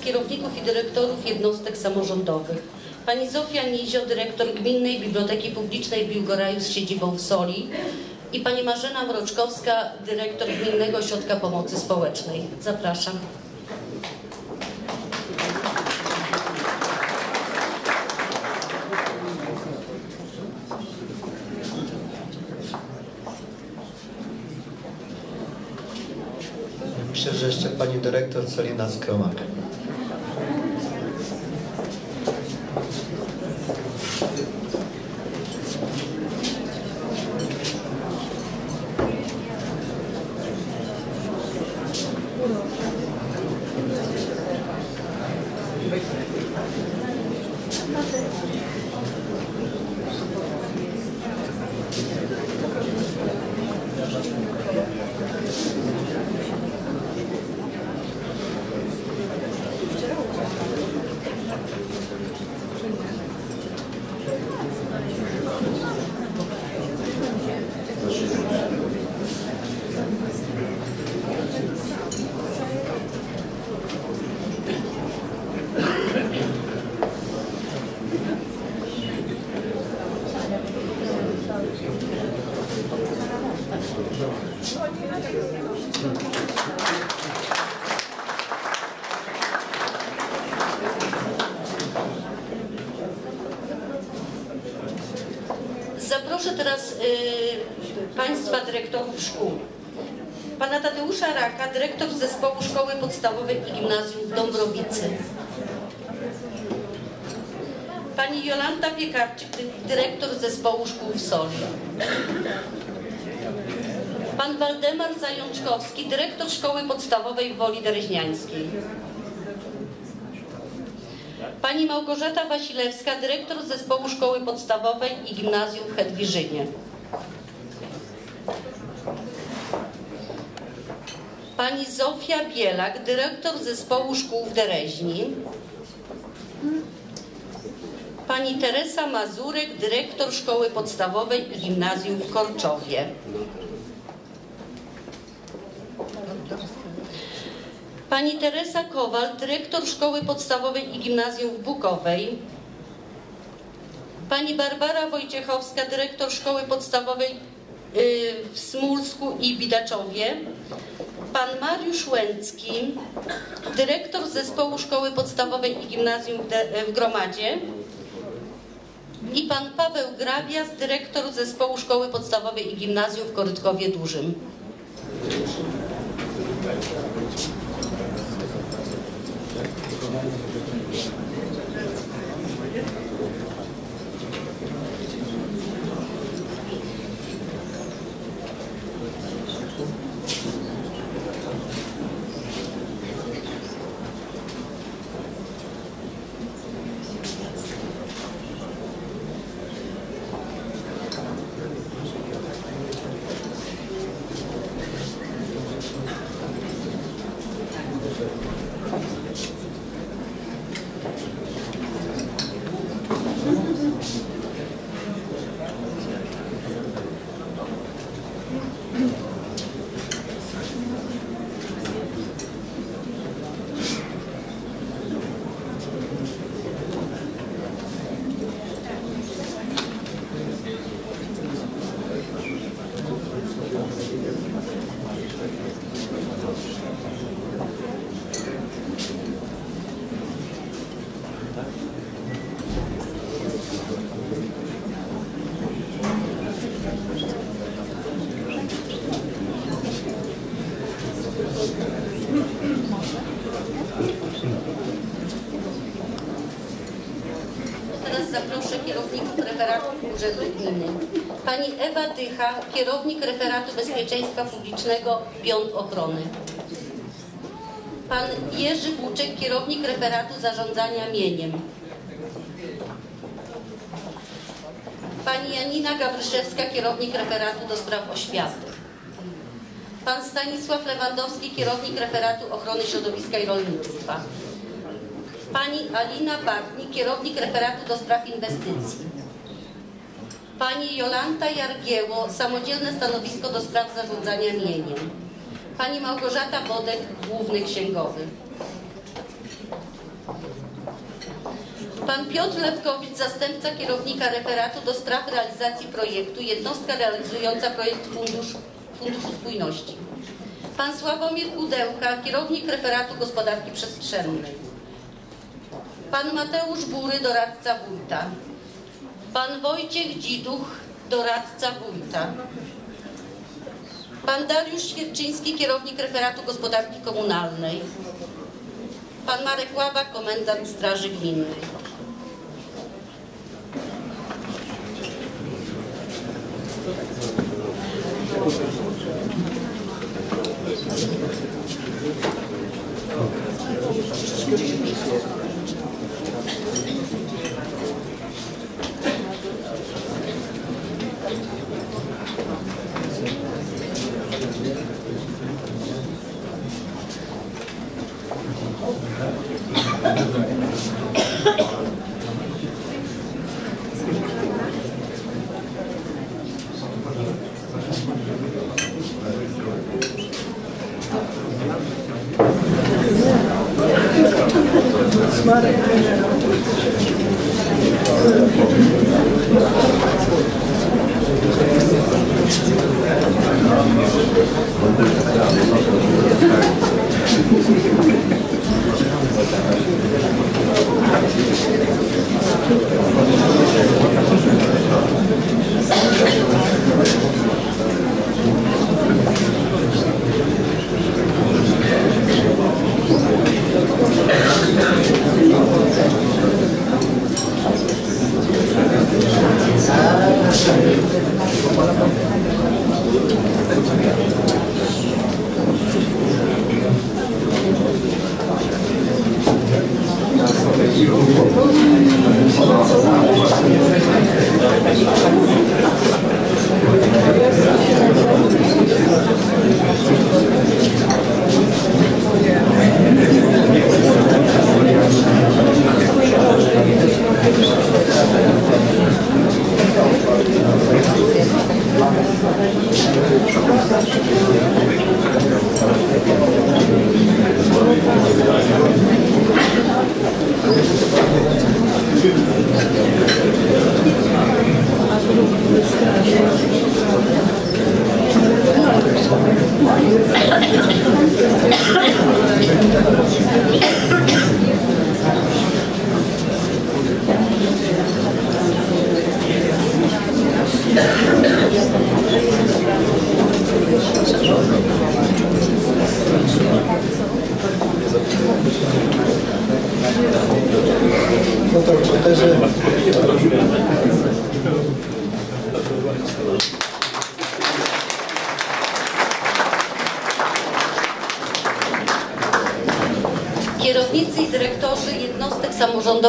kierowników i dyrektorów jednostek samorządowych. Pani Zofia Nizio, dyrektor Gminnej Biblioteki Publicznej Biłgoraju z siedzibą w Soli i pani Marzena Mroczkowska, dyrektor Gminnego Ośrodka Pomocy Społecznej. Zapraszam. Myślę, że jeszcze pani dyrektor Celina Skromak. Podstawowej i Gimnazjum w Dąbrowicy. Pani Jolanta Piekarczyk, dy- dyrektor Zespołu Szkół w Soli. Pan Waldemar Zajączkowski, dyrektor Szkoły Podstawowej w Woli Dereźniańskiej. Pani Małgorzata Wasilewska, dyrektor Zespołu Szkoły Podstawowej i Gimnazjum w Hedwiżynie. Pani Zofia Bielak, dyrektor Zespołu Szkół w Dereźni. Pani Teresa Mazurek, dyrektor Szkoły Podstawowej Gimnazjum w Korczowie. Pani Teresa Kowal, dyrektor Szkoły Podstawowej i Gimnazjum w Bukowej. Pani Barbara Wojciechowska, dyrektor Szkoły Podstawowej y, w Smulsku i Bidaczowie. Pan Mariusz Łęcki, dyrektor Zespołu Szkoły Podstawowej i Gimnazjum w, Gromadzie. I pan Paweł Grabias, dyrektor Zespołu Szkoły Podstawowej i Gimnazjum w Korytkowie Dużym. Teraz zaproszę kierowników Urzędu Gminy. Pani Ewa Dycha, kierownik referatu Bezpieczeństwa Publicznego Piąt Ochrony. Pan Jerzy Buczek, kierownik referatu Zarządzania Mieniem. Pani Janina Gabryszewska, kierownik referatu do spraw oświaty. Pan Stanisław Lewandowski, kierownik referatu ochrony środowiska i rolnictwa. Pani Alina Bartnik, kierownik referatu do spraw inwestycji. Pani Jolanta Jargieło, samodzielne stanowisko do spraw zarządzania mieniem. Pani Małgorzata Bodek, główny księgowy. Pan Piotr Lewkowicz, zastępca kierownika referatu do spraw realizacji projektu, jednostka realizująca projekt Fundusz, Funduszu Spójności. Pan Sławomir Kudełka, kierownik referatu gospodarki przestrzennej. Pan Mateusz Bury, doradca wójta. Pan Wojciech Dziduch, doradca wójta. Pan Dariusz Świerczyński, kierownik referatu gospodarki komunalnej. Pan Marek Ława, komendant Straży Gminnej.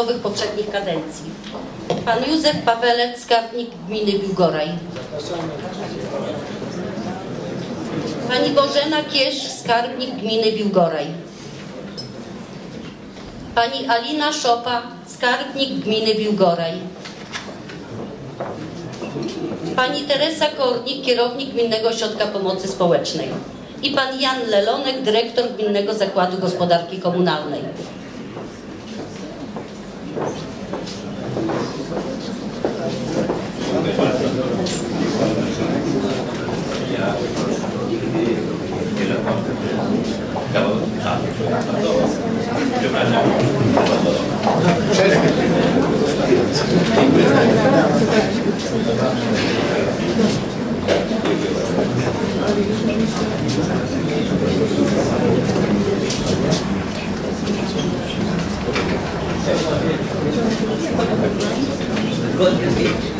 Poprzednich kadencji. Pan Józef Pawelec, skarbnik gminy Biłgoraj. Pani Bożena Kiesz, skarbnik gminy Biłgoraj. Pani Alina Szopa, skarbnik gminy Biłgoraj. Pani Teresa Kornik, kierownik Gminnego Ośrodka Pomocy Społecznej. I pan Jan Lelonek, dyrektor Gminnego Zakładu Gospodarki Komunalnej. Cześć. Zgodnie z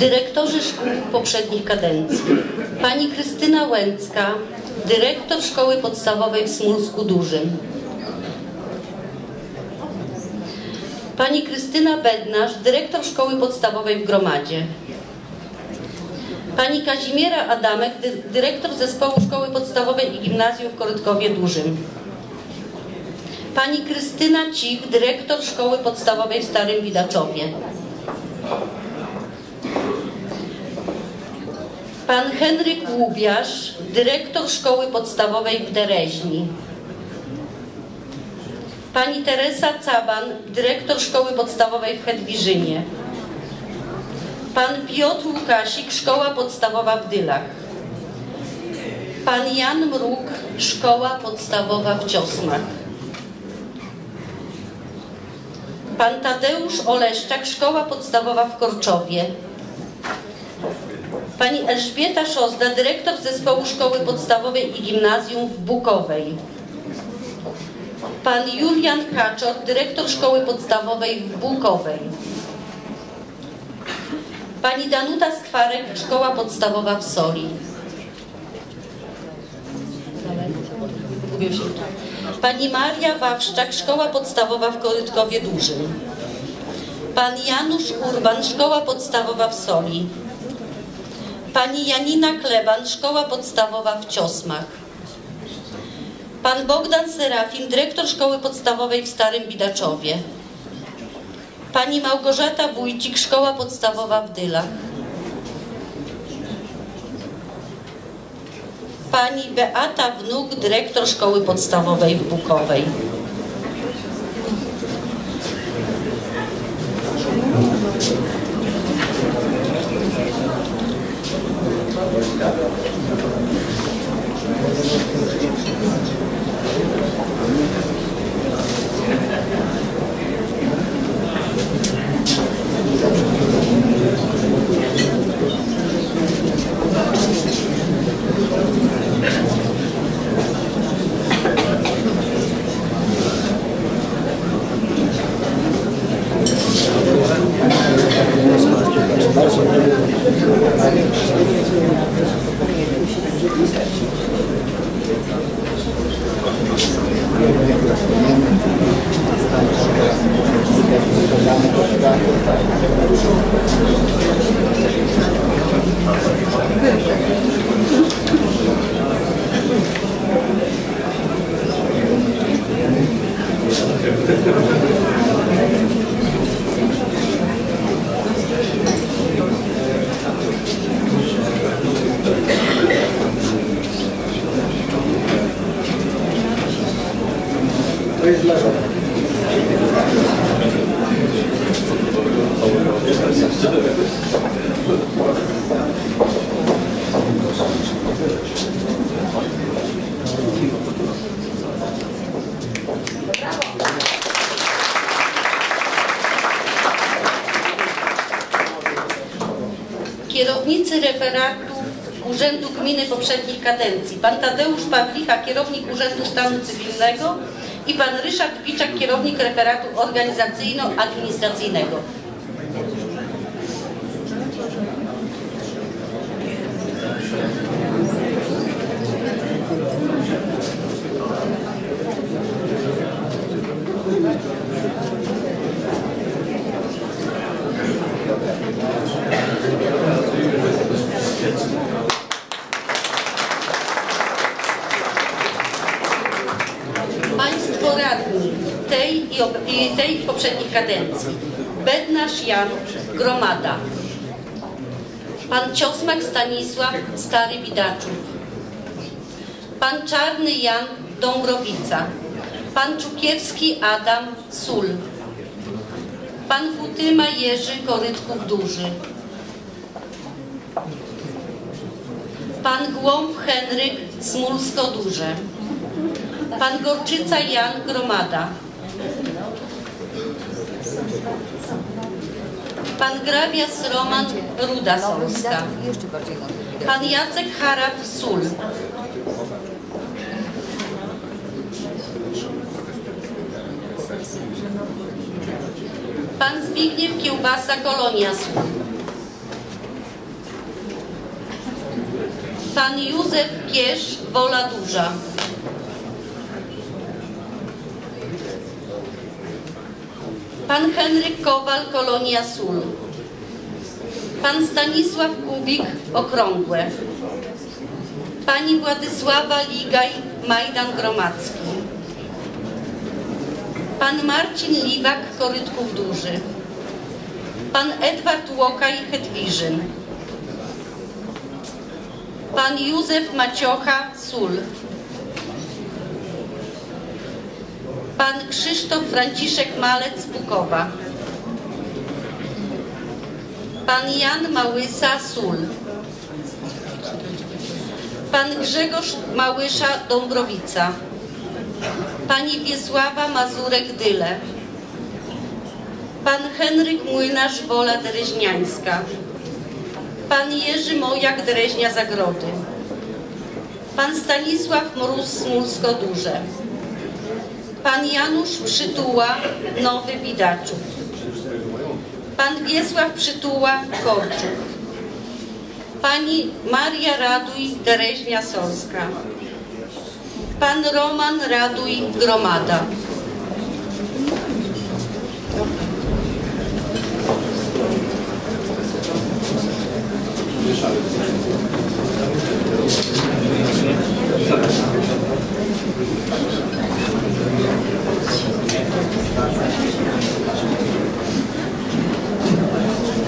Dyrektorzy szkół poprzednich kadencji. Pani Krystyna Łęcka, dyrektor Szkoły Podstawowej w Smulsku Dużym. Pani Krystyna Bednarz, dyrektor Szkoły Podstawowej w Gromadzie. Pani Kazimiera Adamek, dy dyrektor Zespołu Szkoły Podstawowej i Gimnazjum w Korytkowie Dużym. Pani Krystyna Cich, dyrektor Szkoły Podstawowej w Starym Widaczowie. Pan Henryk Łubiasz, dyrektor Szkoły Podstawowej w Dereźni. Pani Teresa Caban, dyrektor Szkoły Podstawowej w Hedwiżynie. Pan Piotr Łukasik, Szkoła Podstawowa w Dylach. Pan Jan Mruk, Szkoła Podstawowa w Ciosmach. Pan Tadeusz Oleszczak, Szkoła Podstawowa w Korczowie. Pani Elżbieta Szozda, dyrektor Zespołu Szkoły Podstawowej i Gimnazjum w Bukowej. Pan Julian Kaczor, dyrektor Szkoły Podstawowej w Bukowej. Pani Danuta Skwarek, Szkoła Podstawowa w Soli. Pani Maria Wawszczak, Szkoła Podstawowa w Korytkowie Dużym. Pan Janusz Urban, Szkoła Podstawowa w Soli. Pani Janina Kleban, Szkoła Podstawowa w Ciosmach. Pan Bogdan Serafin, dyrektor Szkoły Podstawowej w Starym Bidaczowie. Pani Małgorzata Wójcik, Szkoła Podstawowa w Dylach. Pani Beata Wnuk, dyrektor Szkoły Podstawowej w Bukowej. Poprzednich kadencji. Pan Tadeusz Pawlicha, kierownik Urzędu Stanu Cywilnego i pan Ryszard Biczak, kierownik referatu organizacyjno-administracyjnego. Państwo radni tej i, ob- i tej i poprzednich kadencji. Bednarz Jan Gromada. Pan Ciosmak Stanisław Stary Widaczów. Pan Czarny Jan Dąbrowica. Pan Czukierski Adam Sól. Pan Futyma Jerzy Korytków Duży. Pan Głąb Henryk Smulsko-Duże. Pan Gorczyca Jan Gromada. Pan Grabias Roman Ruda Solska. Pan Jacek Haraf Sól. Pan Zbigniew Kiełbasa Kolonia Sól. Pan Józef Kiesz Wola Duża. Pan Henryk Kowal, Kolonia Sól. Pan Stanisław Kubik, Okrągłe. Pani Władysława Ligaj, Majdan Gromadzki. Pan Marcin Liwak, Korytków Duży. Pan Edward Łokaj, Hedwiżyn. Pan Józef Maciocha, Sól. Pan Krzysztof Franciszek Malec, Bukowa. Pan Jan Małysa, Sól. Pan Grzegorz Małysza, Dąbrowica. Pani Wiesława Mazurek, Dyle. Pan Henryk Młynarz, Wola Dreźniańska. Pan Jerzy Mojak, Dreźnia Zagrody. Pan Stanisław Mróz, Smulsko-Duże. Pan Janusz Przytuła, Nowy Widaczów. Wiesław Przytuła Korczuk, pani Maria Raduj Dereźnia Solska, pan Roman Raduj Gromada.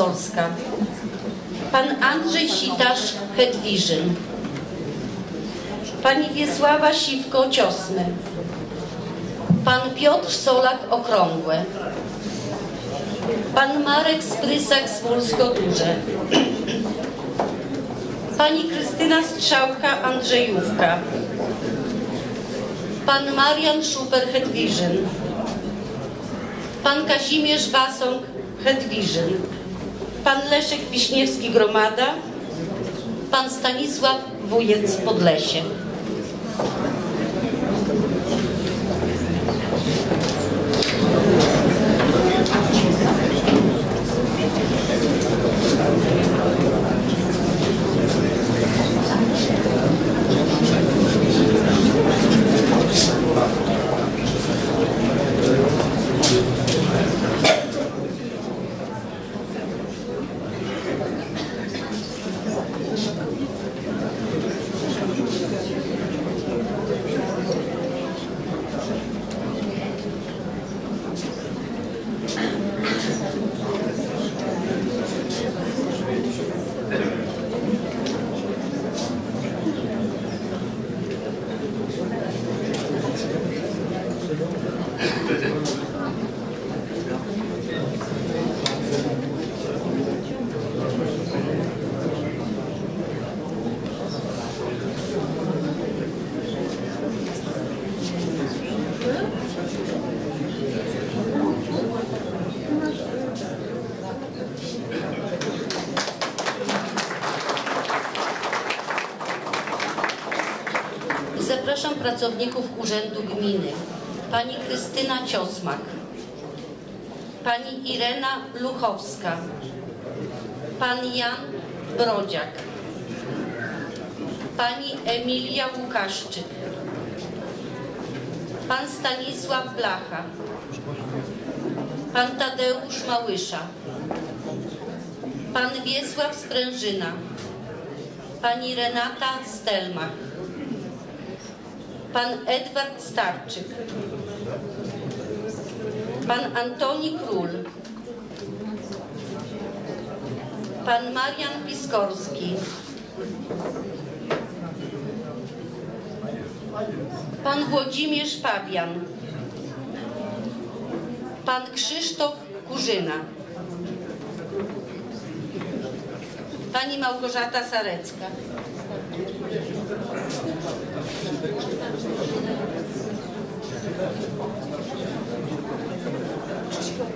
Solska. Pan Andrzej Sitarz, Hedwiżyn. Pani Wiesława Siwko, Ciosny. Pan Piotr Solak, Okrągłe. Pan Marek Sprysak, Zwólsko-Duże. Pani Krystyna Strzałka, Andrzejówka. Pan Marian Szuper, Hedwiżyn. Pan Kazimierz Wasąg, Hedwiżyn. Pan Leszek Wiśniewski, Gromada. Pan Stanisław Wujec, Podlesie. Zapraszam pracowników Urzędu Gminy. Pani Krystyna Ciosmak. Pani Irena Luchowska. Pan Jan Brodziak. Pani Emilia Łukaszczyk. Pan Stanisław Blacha. Pan Tadeusz Małysza. Pan Wiesław Sprężyna. Pani Renata Stelmach. Pan Edward Starczyk. Pan Antoni Król. Pan Marian Piskorski. Pan Włodzimierz Pabian. Pan Krzysztof Kurzyna. Pani Małgorzata Sarecka. Nie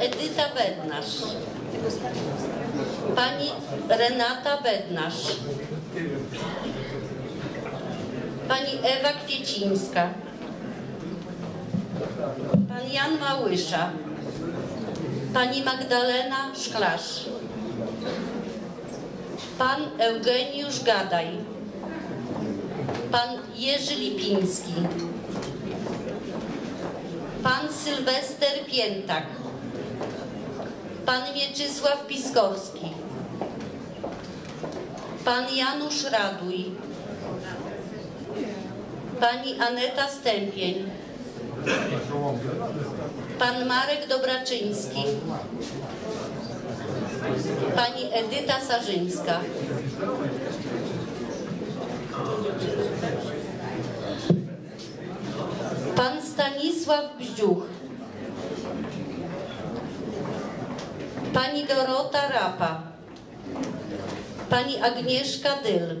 Edyta Bednarz, pani Renata Bednarz, pani Ewa Kwiecińska, pan Jan Małysza, pani Magdalena Szklarz, pan Eugeniusz Gadaj, pan Jerzy Lipiński, pan Sylwester Piętak, pan Mieczysław Piskorski, pan Janusz Raduj, pani Aneta Stępień, pan Marek Dobraczyński, pani Edyta Sarzyńska. Pan Stanisław Bździuch. Pani Dorota Rapa. Pani Agnieszka Dyl.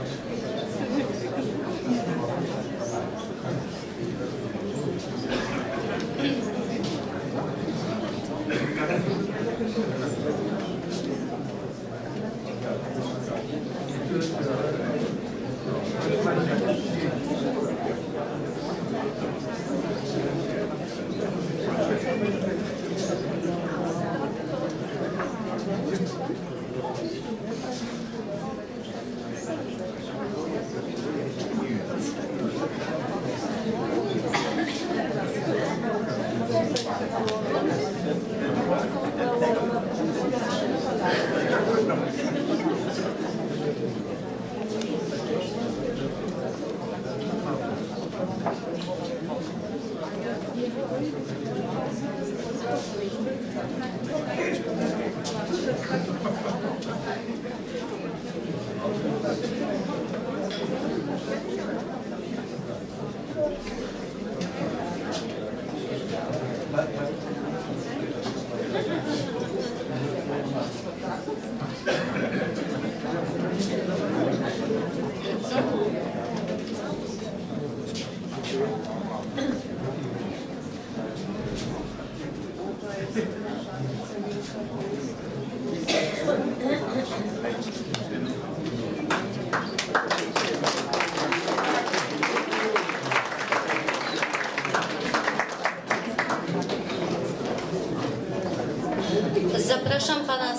Zapraszam pana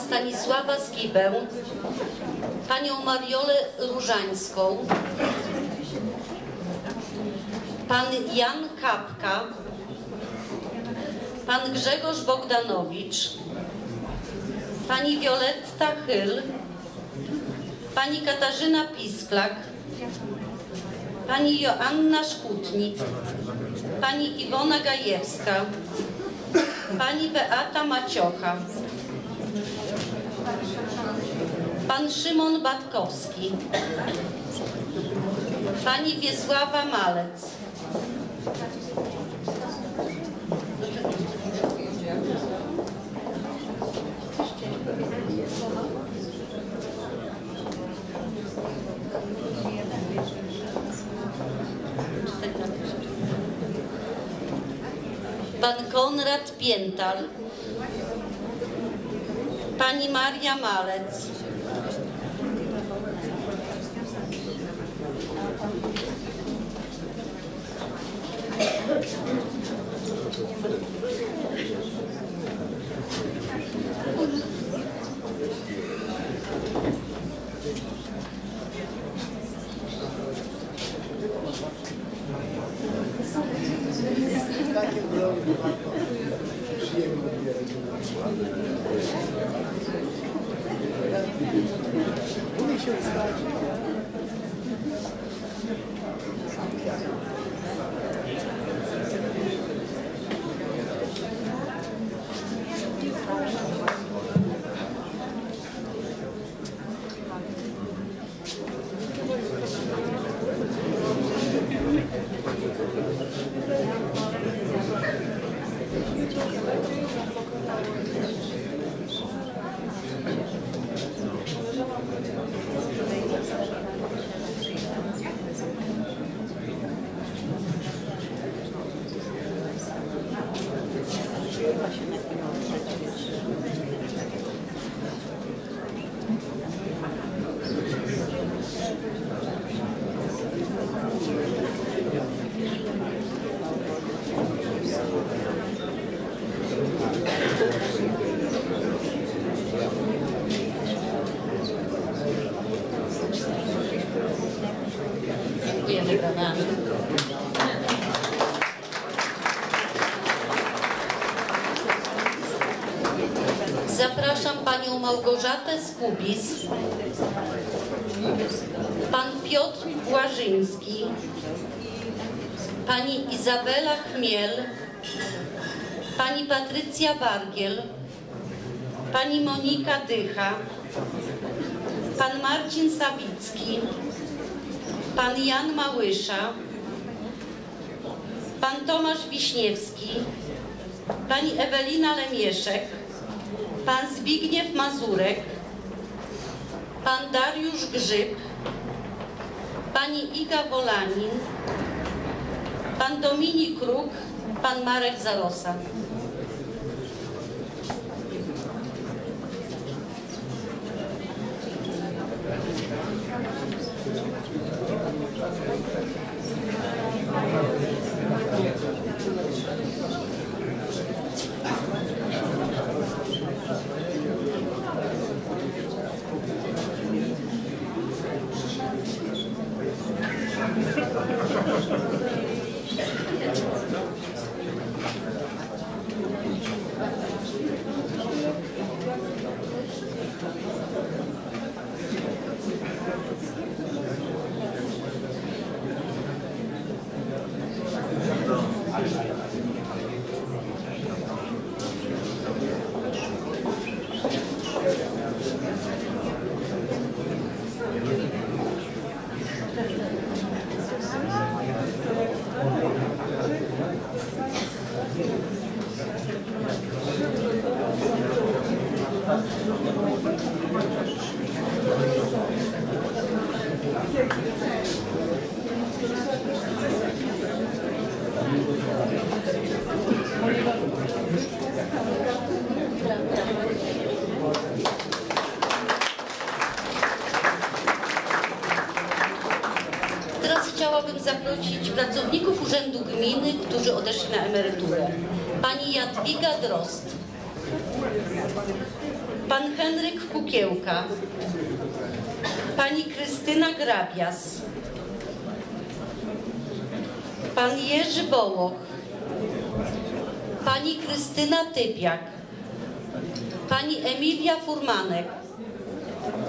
Skibę, panią Mariolę Różańską, pan Jan Kapka, pan Grzegorz Bogdanowicz, pani Wioletta Chyl, pani Katarzyna Pisklak, pani Joanna Szkutnik, pani Iwona Gajewska, pani Beata Maciocha, pan Szymon Batkowski, pani Wiesława Malec, pan Konrad Piętal, pani Maria Malec, Dziękujemy. Zapraszam panią Małgorzatę Skubis, pan Piotr Błażyński, pani Izabela Chmiel, pani Patrycja Bargiel, pani Monika Dycha, pan Marcin Sawicki, pan Jan Małysza, pan Tomasz Wiśniewski, pani Ewelina Lemieszek, pan Zbigniew Mazurek, pan Dariusz Grzyb, pani Iga Wolanin, pan Dominik Kruk, pan Marek Zarosa. Teraz chciałabym zaprosić pracowników Urzędu Gminy, którzy odeszli na emeryturę. Pani Jadwiga Drost, pan Henryk Kukiełka, pani Krystyna Grabias, pan Jerzy Bołoch, pani Krystyna Typiak, pani Emilia Furmanek,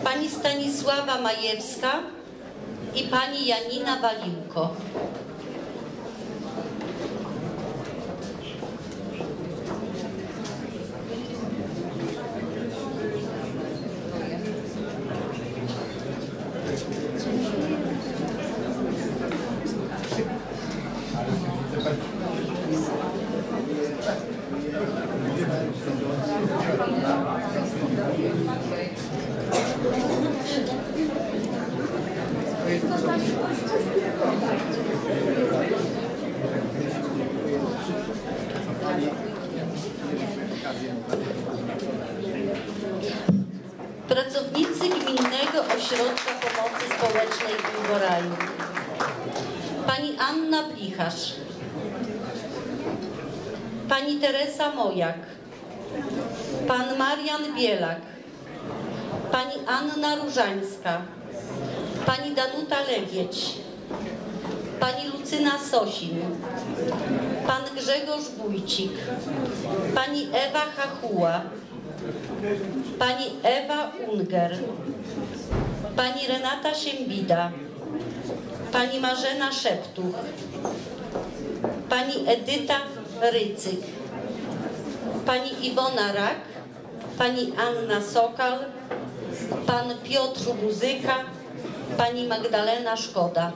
pani Stanisława Majewska, i pani Janina Waliłko. Pracownicy Gminnego Ośrodka Pomocy Społecznej w Ingoraju. Pani Anna Blicharz. Pani Teresa Mojak. Pan Marian Bielak. Pani Różańska. Pani Danuta Legieć. Pani Lu Lucyna Sosin, pan Grzegorz Wójcik, pani Ewa Hachuła, pani Ewa Unger, pani Renata Siembida, pani Marzena Szeptuch, pani Edyta Rycyk, pani Iwona Rak, pani Anna Sokal, pan Piotr Muzyka, pani Magdalena Szkoda.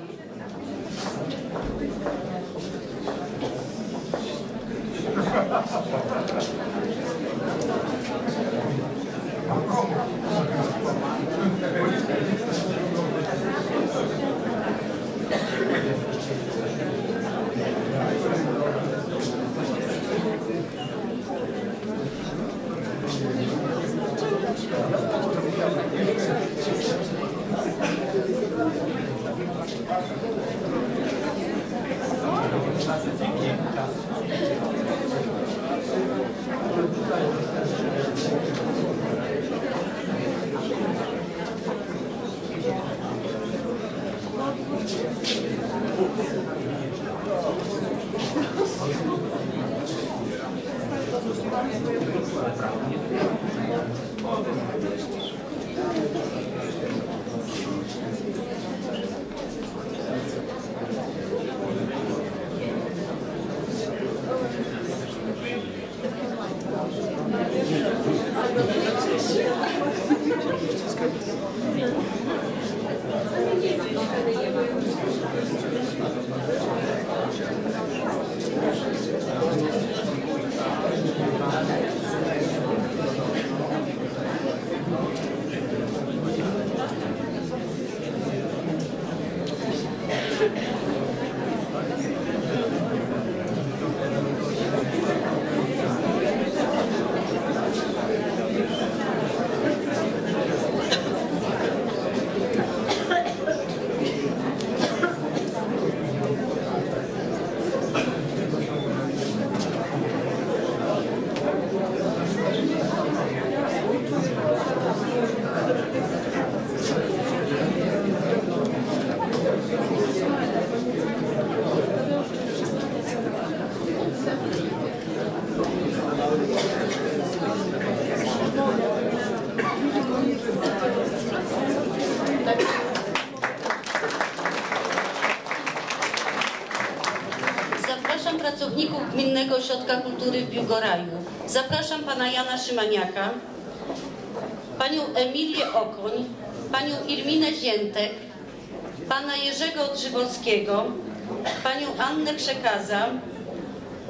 Gminnego Ośrodka Kultury w Biłgoraju. Zapraszam pana Jana Szymaniaka, panią Emilię Okoń, panią Irminę Ziętek, pana Jerzego Odrzywolskiego, panią Annę Przekaza,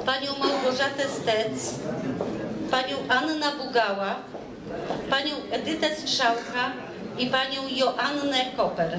panią Małgorzatę Stec, panią Annę Bugała, panią Edytę Strzałka i panią Joannę Koper.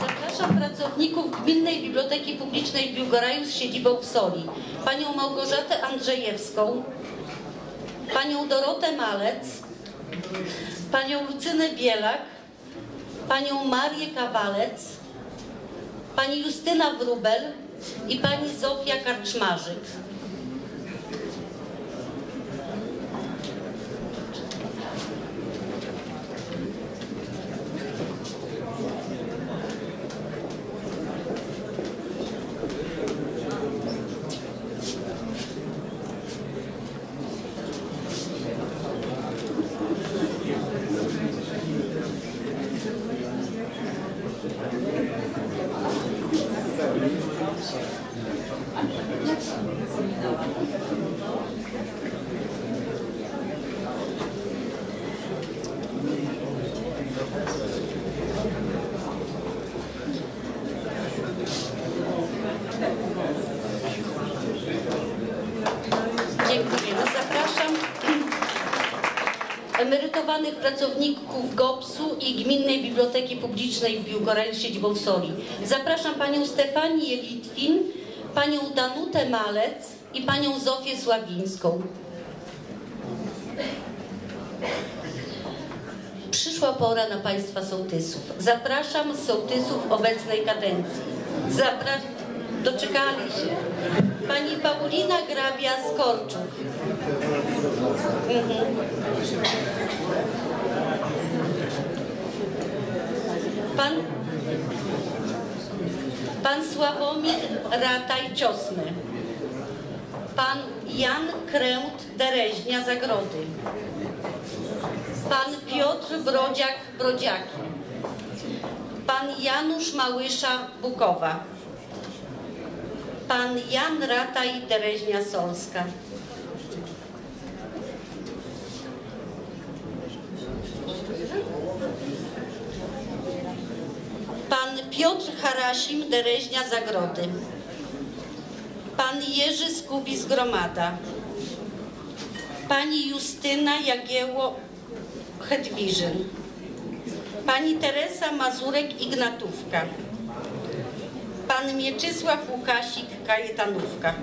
Zapraszam pracowników Gminnej Biblioteki Biłgoraju z siedzibą w Soli. Panią Małgorzatę Andrzejewską, panią Dorotę Malec, panią Lucynę Bielak, panią Marię Kawalec, pani Justyna Wrubel i pani Zofia Karczmarzyk. Pracowników GOPS-u i Gminnej Biblioteki Publicznej w Biłgoraju siedzibą w Soli. Zapraszam panią Stefanię Litwin, panią Danutę Malec i panią Zofię Sławińską. Przyszła pora na Państwa sołtysów. Zapraszam sołtysów obecnej kadencji. Zapra... Doczekali się. Pani Paulina Grabia z Korczów. Mhm. Pan, pan Sławomir Rataj-Ciosny. Pan Jan Kręt-Dereźnia Zagrody. Pan Piotr Brodziak Brodziaki. Pan Janusz Małysza Bukowa. Pan Jan Rataj Tereźnia Solska. Pan Piotr Harasim Dereźnia Zagrody. Pan Jerzy Skubis Gromada. Pani Justyna Jagieło Hedwiżyn. Pani Teresa Mazurek Ignatówka. Pan Mieczysław Łukasik Kajetanówka.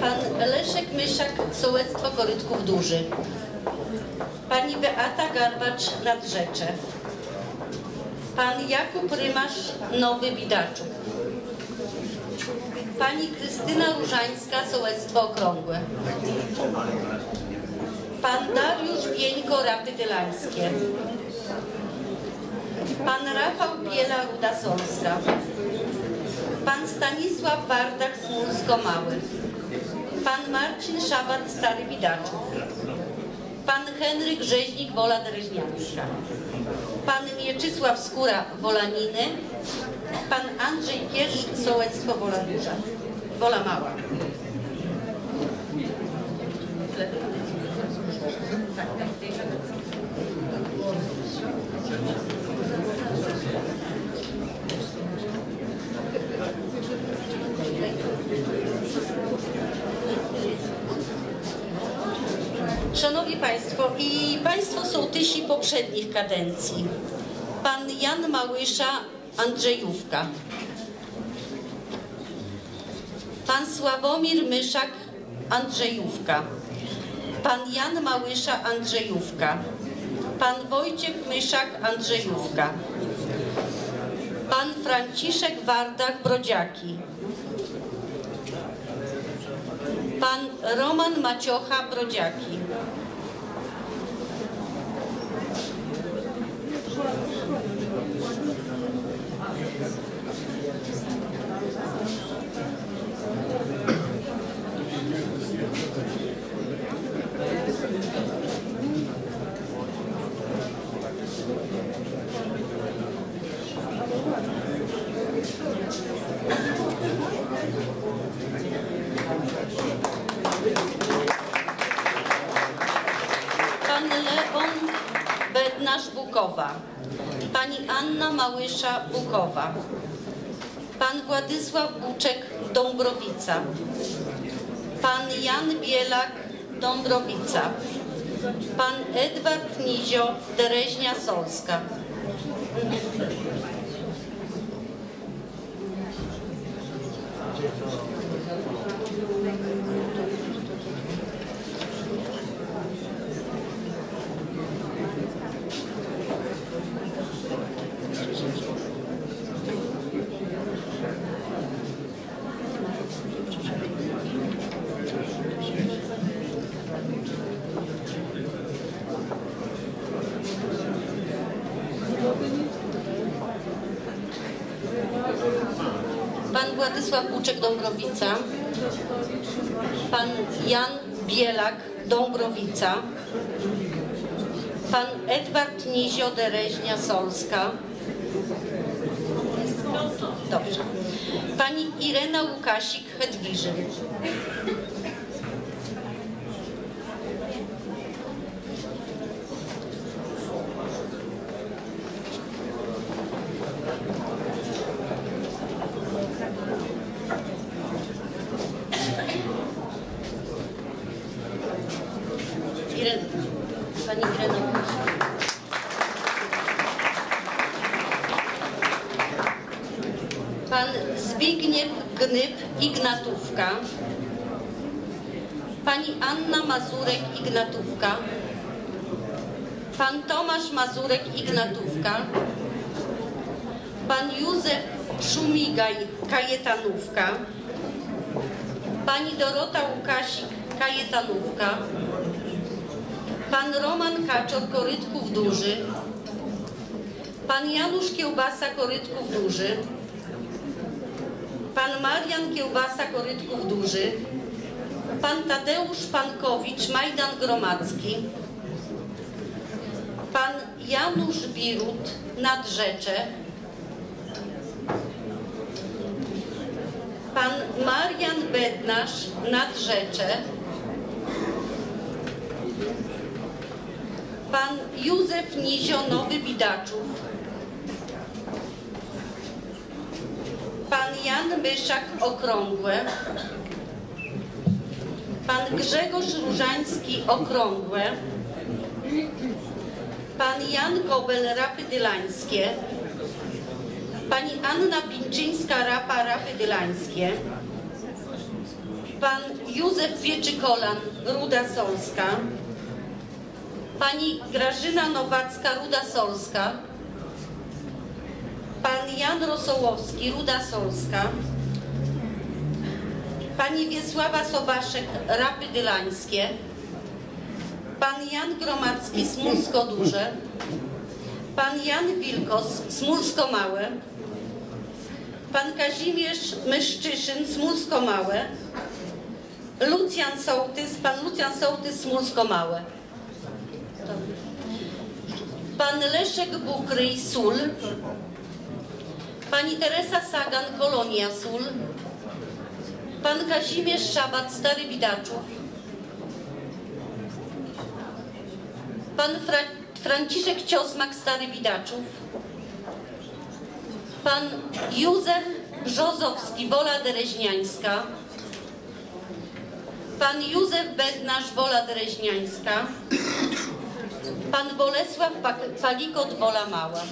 Pan Leszek Myszak, Sołectwo Korytków Duży. Pani Beata Garbacz, Nadrzecze. Pan Jakub Rymasz, Nowy. Pani Krystyna Różańska, Sołectwo Okrągłe. Pan Dariusz Bieńko, Rapy Dylańskie. Pan Rafał Biela, Ruda Solska. Pan Stanisław Wardach, Smulsko-Mały. Pan Marcin Szabat, Stary Widaczów. Pan Henryk Rzeźnik, Wola Dreźniacka. Pan Mieczysław Skóra, Wolaniny. Pan Andrzej Kierz, Sołectwo Wola Duża. Wola Mała. Szanowni Państwo, i Państwo sołtysi poprzednich kadencji. Pan Jan Małysza, Andrzejówka. Pan Sławomir Myszak, Andrzejówka. Pan Jan Małysza, Andrzejówka. Pan Wojciech Myszak, Andrzejówka. Pan Franciszek Wardach, Brodziaki. Pan Roman Maciocha, Brodziaki. Pan Leon Bednarz Bukowa. Małysza Bukowa. Pan Władysław Buczek Dąbrowica. Pan Jan Bielak, Dąbrowica. Pan Edward Nizio, Dereźnia Solska. Pan Władysław Buczek Dąbrowica. Pan Jan Bielak Dąbrowica. Pan Edward Nizio Dereźnia Solska. Dobrze. Pani Irena Łukasik Hedwiżyn. Irena. Pani Irena Łukasik. Pan Zbigniew Gnyb Ignatówka. Pani Anna Mazurek Ignatówka. Pan Tomasz Mazurek Ignatówka. Pan Józef Szumigaj Kajetanówka. Pani Dorota Łukasik Kajetanówka. Pan Roman Kaczor Korytków Duży. Pan Janusz Kiełbasa Korytków Duży. Pan Marian Kiełbasa Korytków Duży. Pan Tadeusz Pankowicz Majdan Gromadzki. Pan Janusz Birut Nadrzecze. Pan Marian Bednarz Nadrzecze. Pan Józef Nizio Nowy Bidaczów. Pan Jan Myszak Okrągłe. Pan Grzegorz Różański Okrągłe. Pan Jan Kobel Rapy Dylańskie. Pani Anna Pinczyńska Rapa Rapy Dylańskie. Pan Józef Wieczykolan Ruda Solska. Pani Grażyna Nowacka Ruda Solska. Pan Jan Rosołowski, Ruda Solska. Pani Wiesława Sobaszek, Rapy Dylańskie. Pan Jan Gromadzki, Smulsko Duże. Pan Jan Wilkos, Smulsko Małe. Pan Kazimierz Myszczyszyn, Smulsko Małe. Lucjan Sołtys, pan Lucjan Sołtys, Smulsko Małe. Pan Leszek Bukryj, Sól. Pani Teresa Sagan, Kolonia Sól. Pan Kazimierz Szabat, Stary Widaczów. Pan Fra Franciszek Ciosmak, Stary Widaczów. Pan Józef Brzozowski, Wola Dereźniańska. Pan Józef Bednarz, Wola Dereźniańska. Pan Bolesław Palikot, Wola Mała.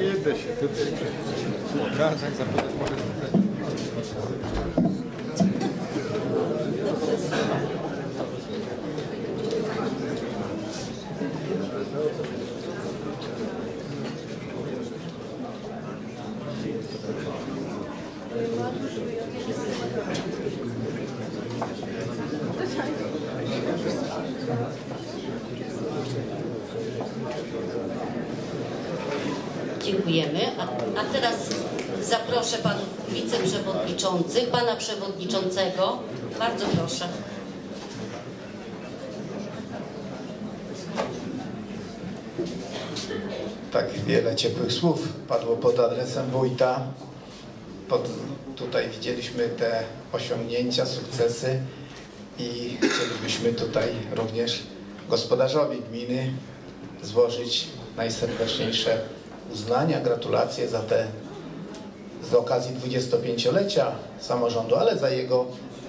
Jedę się tutaj pokazać, zapytać może Dziękujemy. A, a teraz zaproszę panów wiceprzewodniczących, pana przewodniczącego. Bardzo proszę. tak wiele ciepłych słów padło pod adresem wójta. Pod, tutaj widzieliśmy te osiągnięcia, sukcesy i chcielibyśmy tutaj również gospodarzowi gminy złożyć najserdeczniejsze uznania, gratulacje za te z okazji 25-lecia samorządu, ale za jego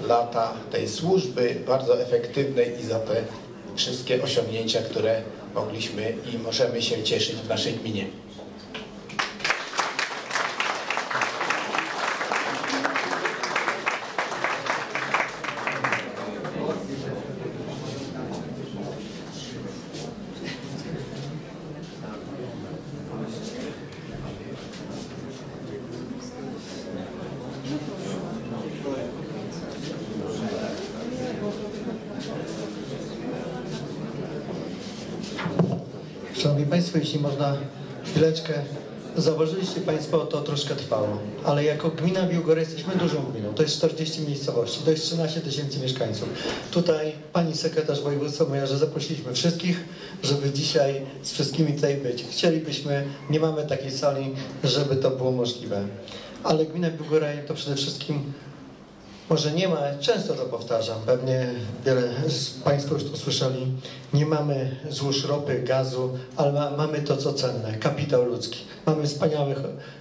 lata tej służby bardzo efektywnej i za te wszystkie osiągnięcia, które mogliśmy i możemy się cieszyć w naszej gminie. Szanowni Państwo, jeśli można chwileczkę, zauważyliście Państwo, to troszkę trwało, ale jako gmina Biłgora jesteśmy dużą gminą, to jest 40 miejscowości, to jest 13 tysięcy mieszkańców. Tutaj Pani Sekretarz Województwa mówiła, że zaprosiliśmy wszystkich, żeby dzisiaj z wszystkimi tutaj być. Chcielibyśmy, nie mamy takiej sali, żeby to było możliwe. Ale gmina Biłgoraj to przede wszystkim może nie ma, często to powtarzam, pewnie wiele z Państwa już to słyszeli, nie mamy złóż ropy, gazu, ale ma, mamy to, co cenne, kapitał ludzki. Mamy wspaniały,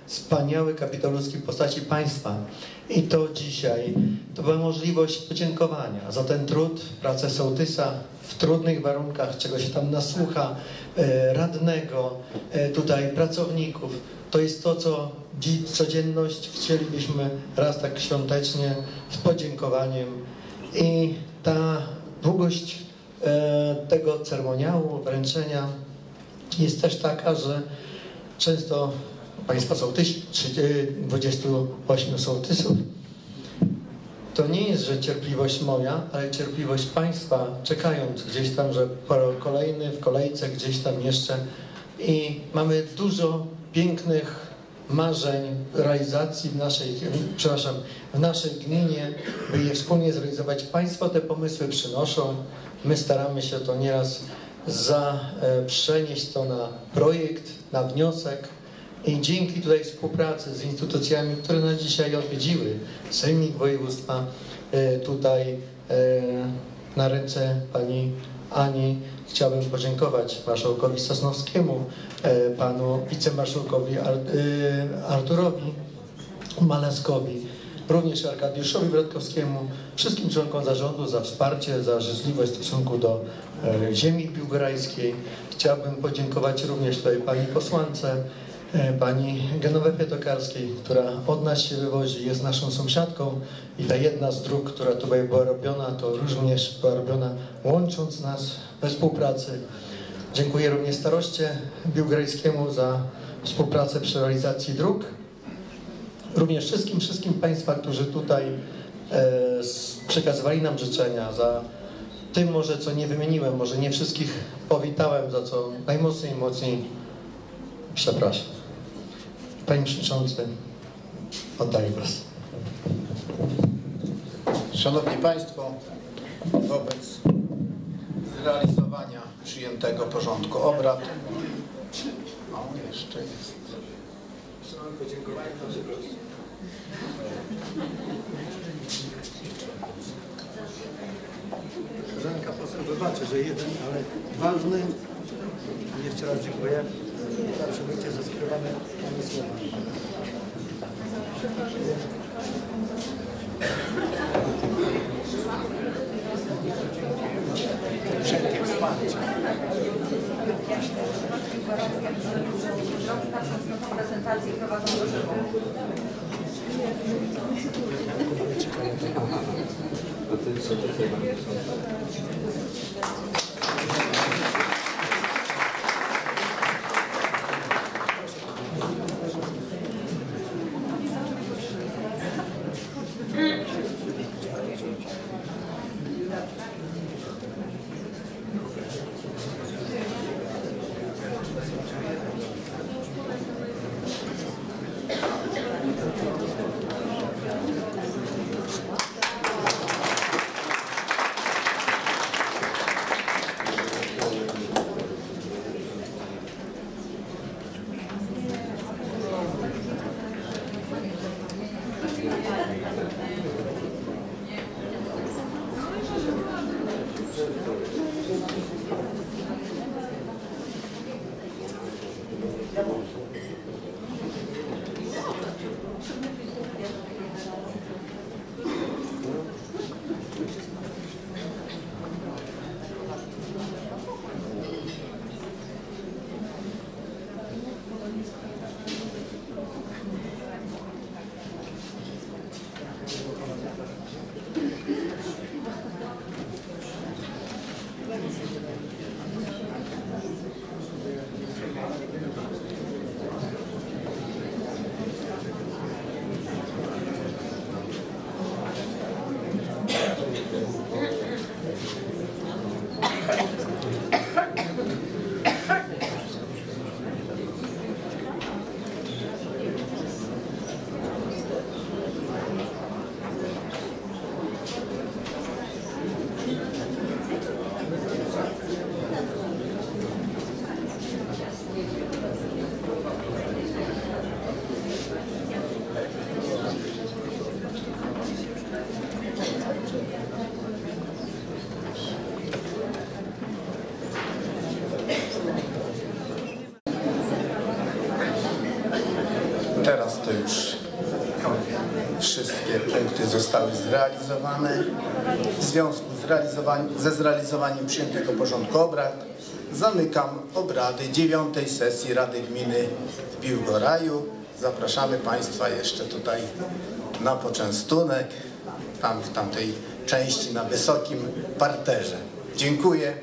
wspaniały kapitał ludzki w postaci państwa. I to dzisiaj, to była możliwość podziękowania za ten trud, pracę sołtysa w trudnych warunkach, czego się tam nasłucha, e, radnego, e, tutaj pracowników. To jest to, co dziś codzienność chcielibyśmy raz tak świątecznie z podziękowaniem. I ta długość e, tego ceremoniału, wręczenia jest też taka, że często Państwa sołtysi, 28 sołtysów, to nie jest, że cierpliwość moja, ale cierpliwość Państwa, czekając gdzieś tam, że po kolejny w kolejce gdzieś tam jeszcze. I mamy dużo pięknych marzeń, realizacji w naszej, przepraszam, w naszej gminie, by je wspólnie zrealizować. Państwo te pomysły przynoszą. My staramy się to nieraz za, przenieść to na projekt, na wniosek i dzięki tutaj współpracy z instytucjami, które nas dzisiaj odwiedziły, Sejmik Województwa, e, tutaj e, na ręce Pani Ani chciałbym podziękować marszałkowi Sosnowskiemu, e, panu wicemarszałkowi Ar- e, Arturowi Maleskowi, również Arkadiuszowi Bratkowskiemu, wszystkim członkom zarządu za wsparcie, za życzliwość w stosunku do e, ziemi biłgorajskiej. Chciałbym podziękować również tutaj pani posłance, pani Genowefie Tokarskiej, która od nas się wywozi, jest naszą sąsiadką i ta jedna z dróg, która tutaj była robiona, to również była robiona łącząc nas we współpracy. Dziękuję również staroście biłgrajskiemu za współpracę przy realizacji dróg. Również wszystkim, wszystkim Państwa, którzy tutaj e, przekazywali nam życzenia za tym może, co nie wymieniłem, może nie wszystkich powitałem, za co najmocniej, mocniej przepraszam. Panie Przewodniczący, oddaję głos. Szanowni Państwo, wobec zrealizowania przyjętego porządku obrad, o, jeszcze jest. Koleżanka poseł wybaczy, że jeden, ale ważny. Jeszcze raz dziękuję zawsze bycie zaskierowane umysłowo. Wszelkie wsparcie. Prezentację prowadzą do rzeczy. Zrealizowane. W związku ze zrealizowaniem przyjętego porządku obrad zamykam obrady dziewiątej sesji Rady Gminy w Biłgoraju. Zapraszamy Państwa jeszcze tutaj na poczęstunek, tam w tamtej części na wysokim parterze. Dziękuję.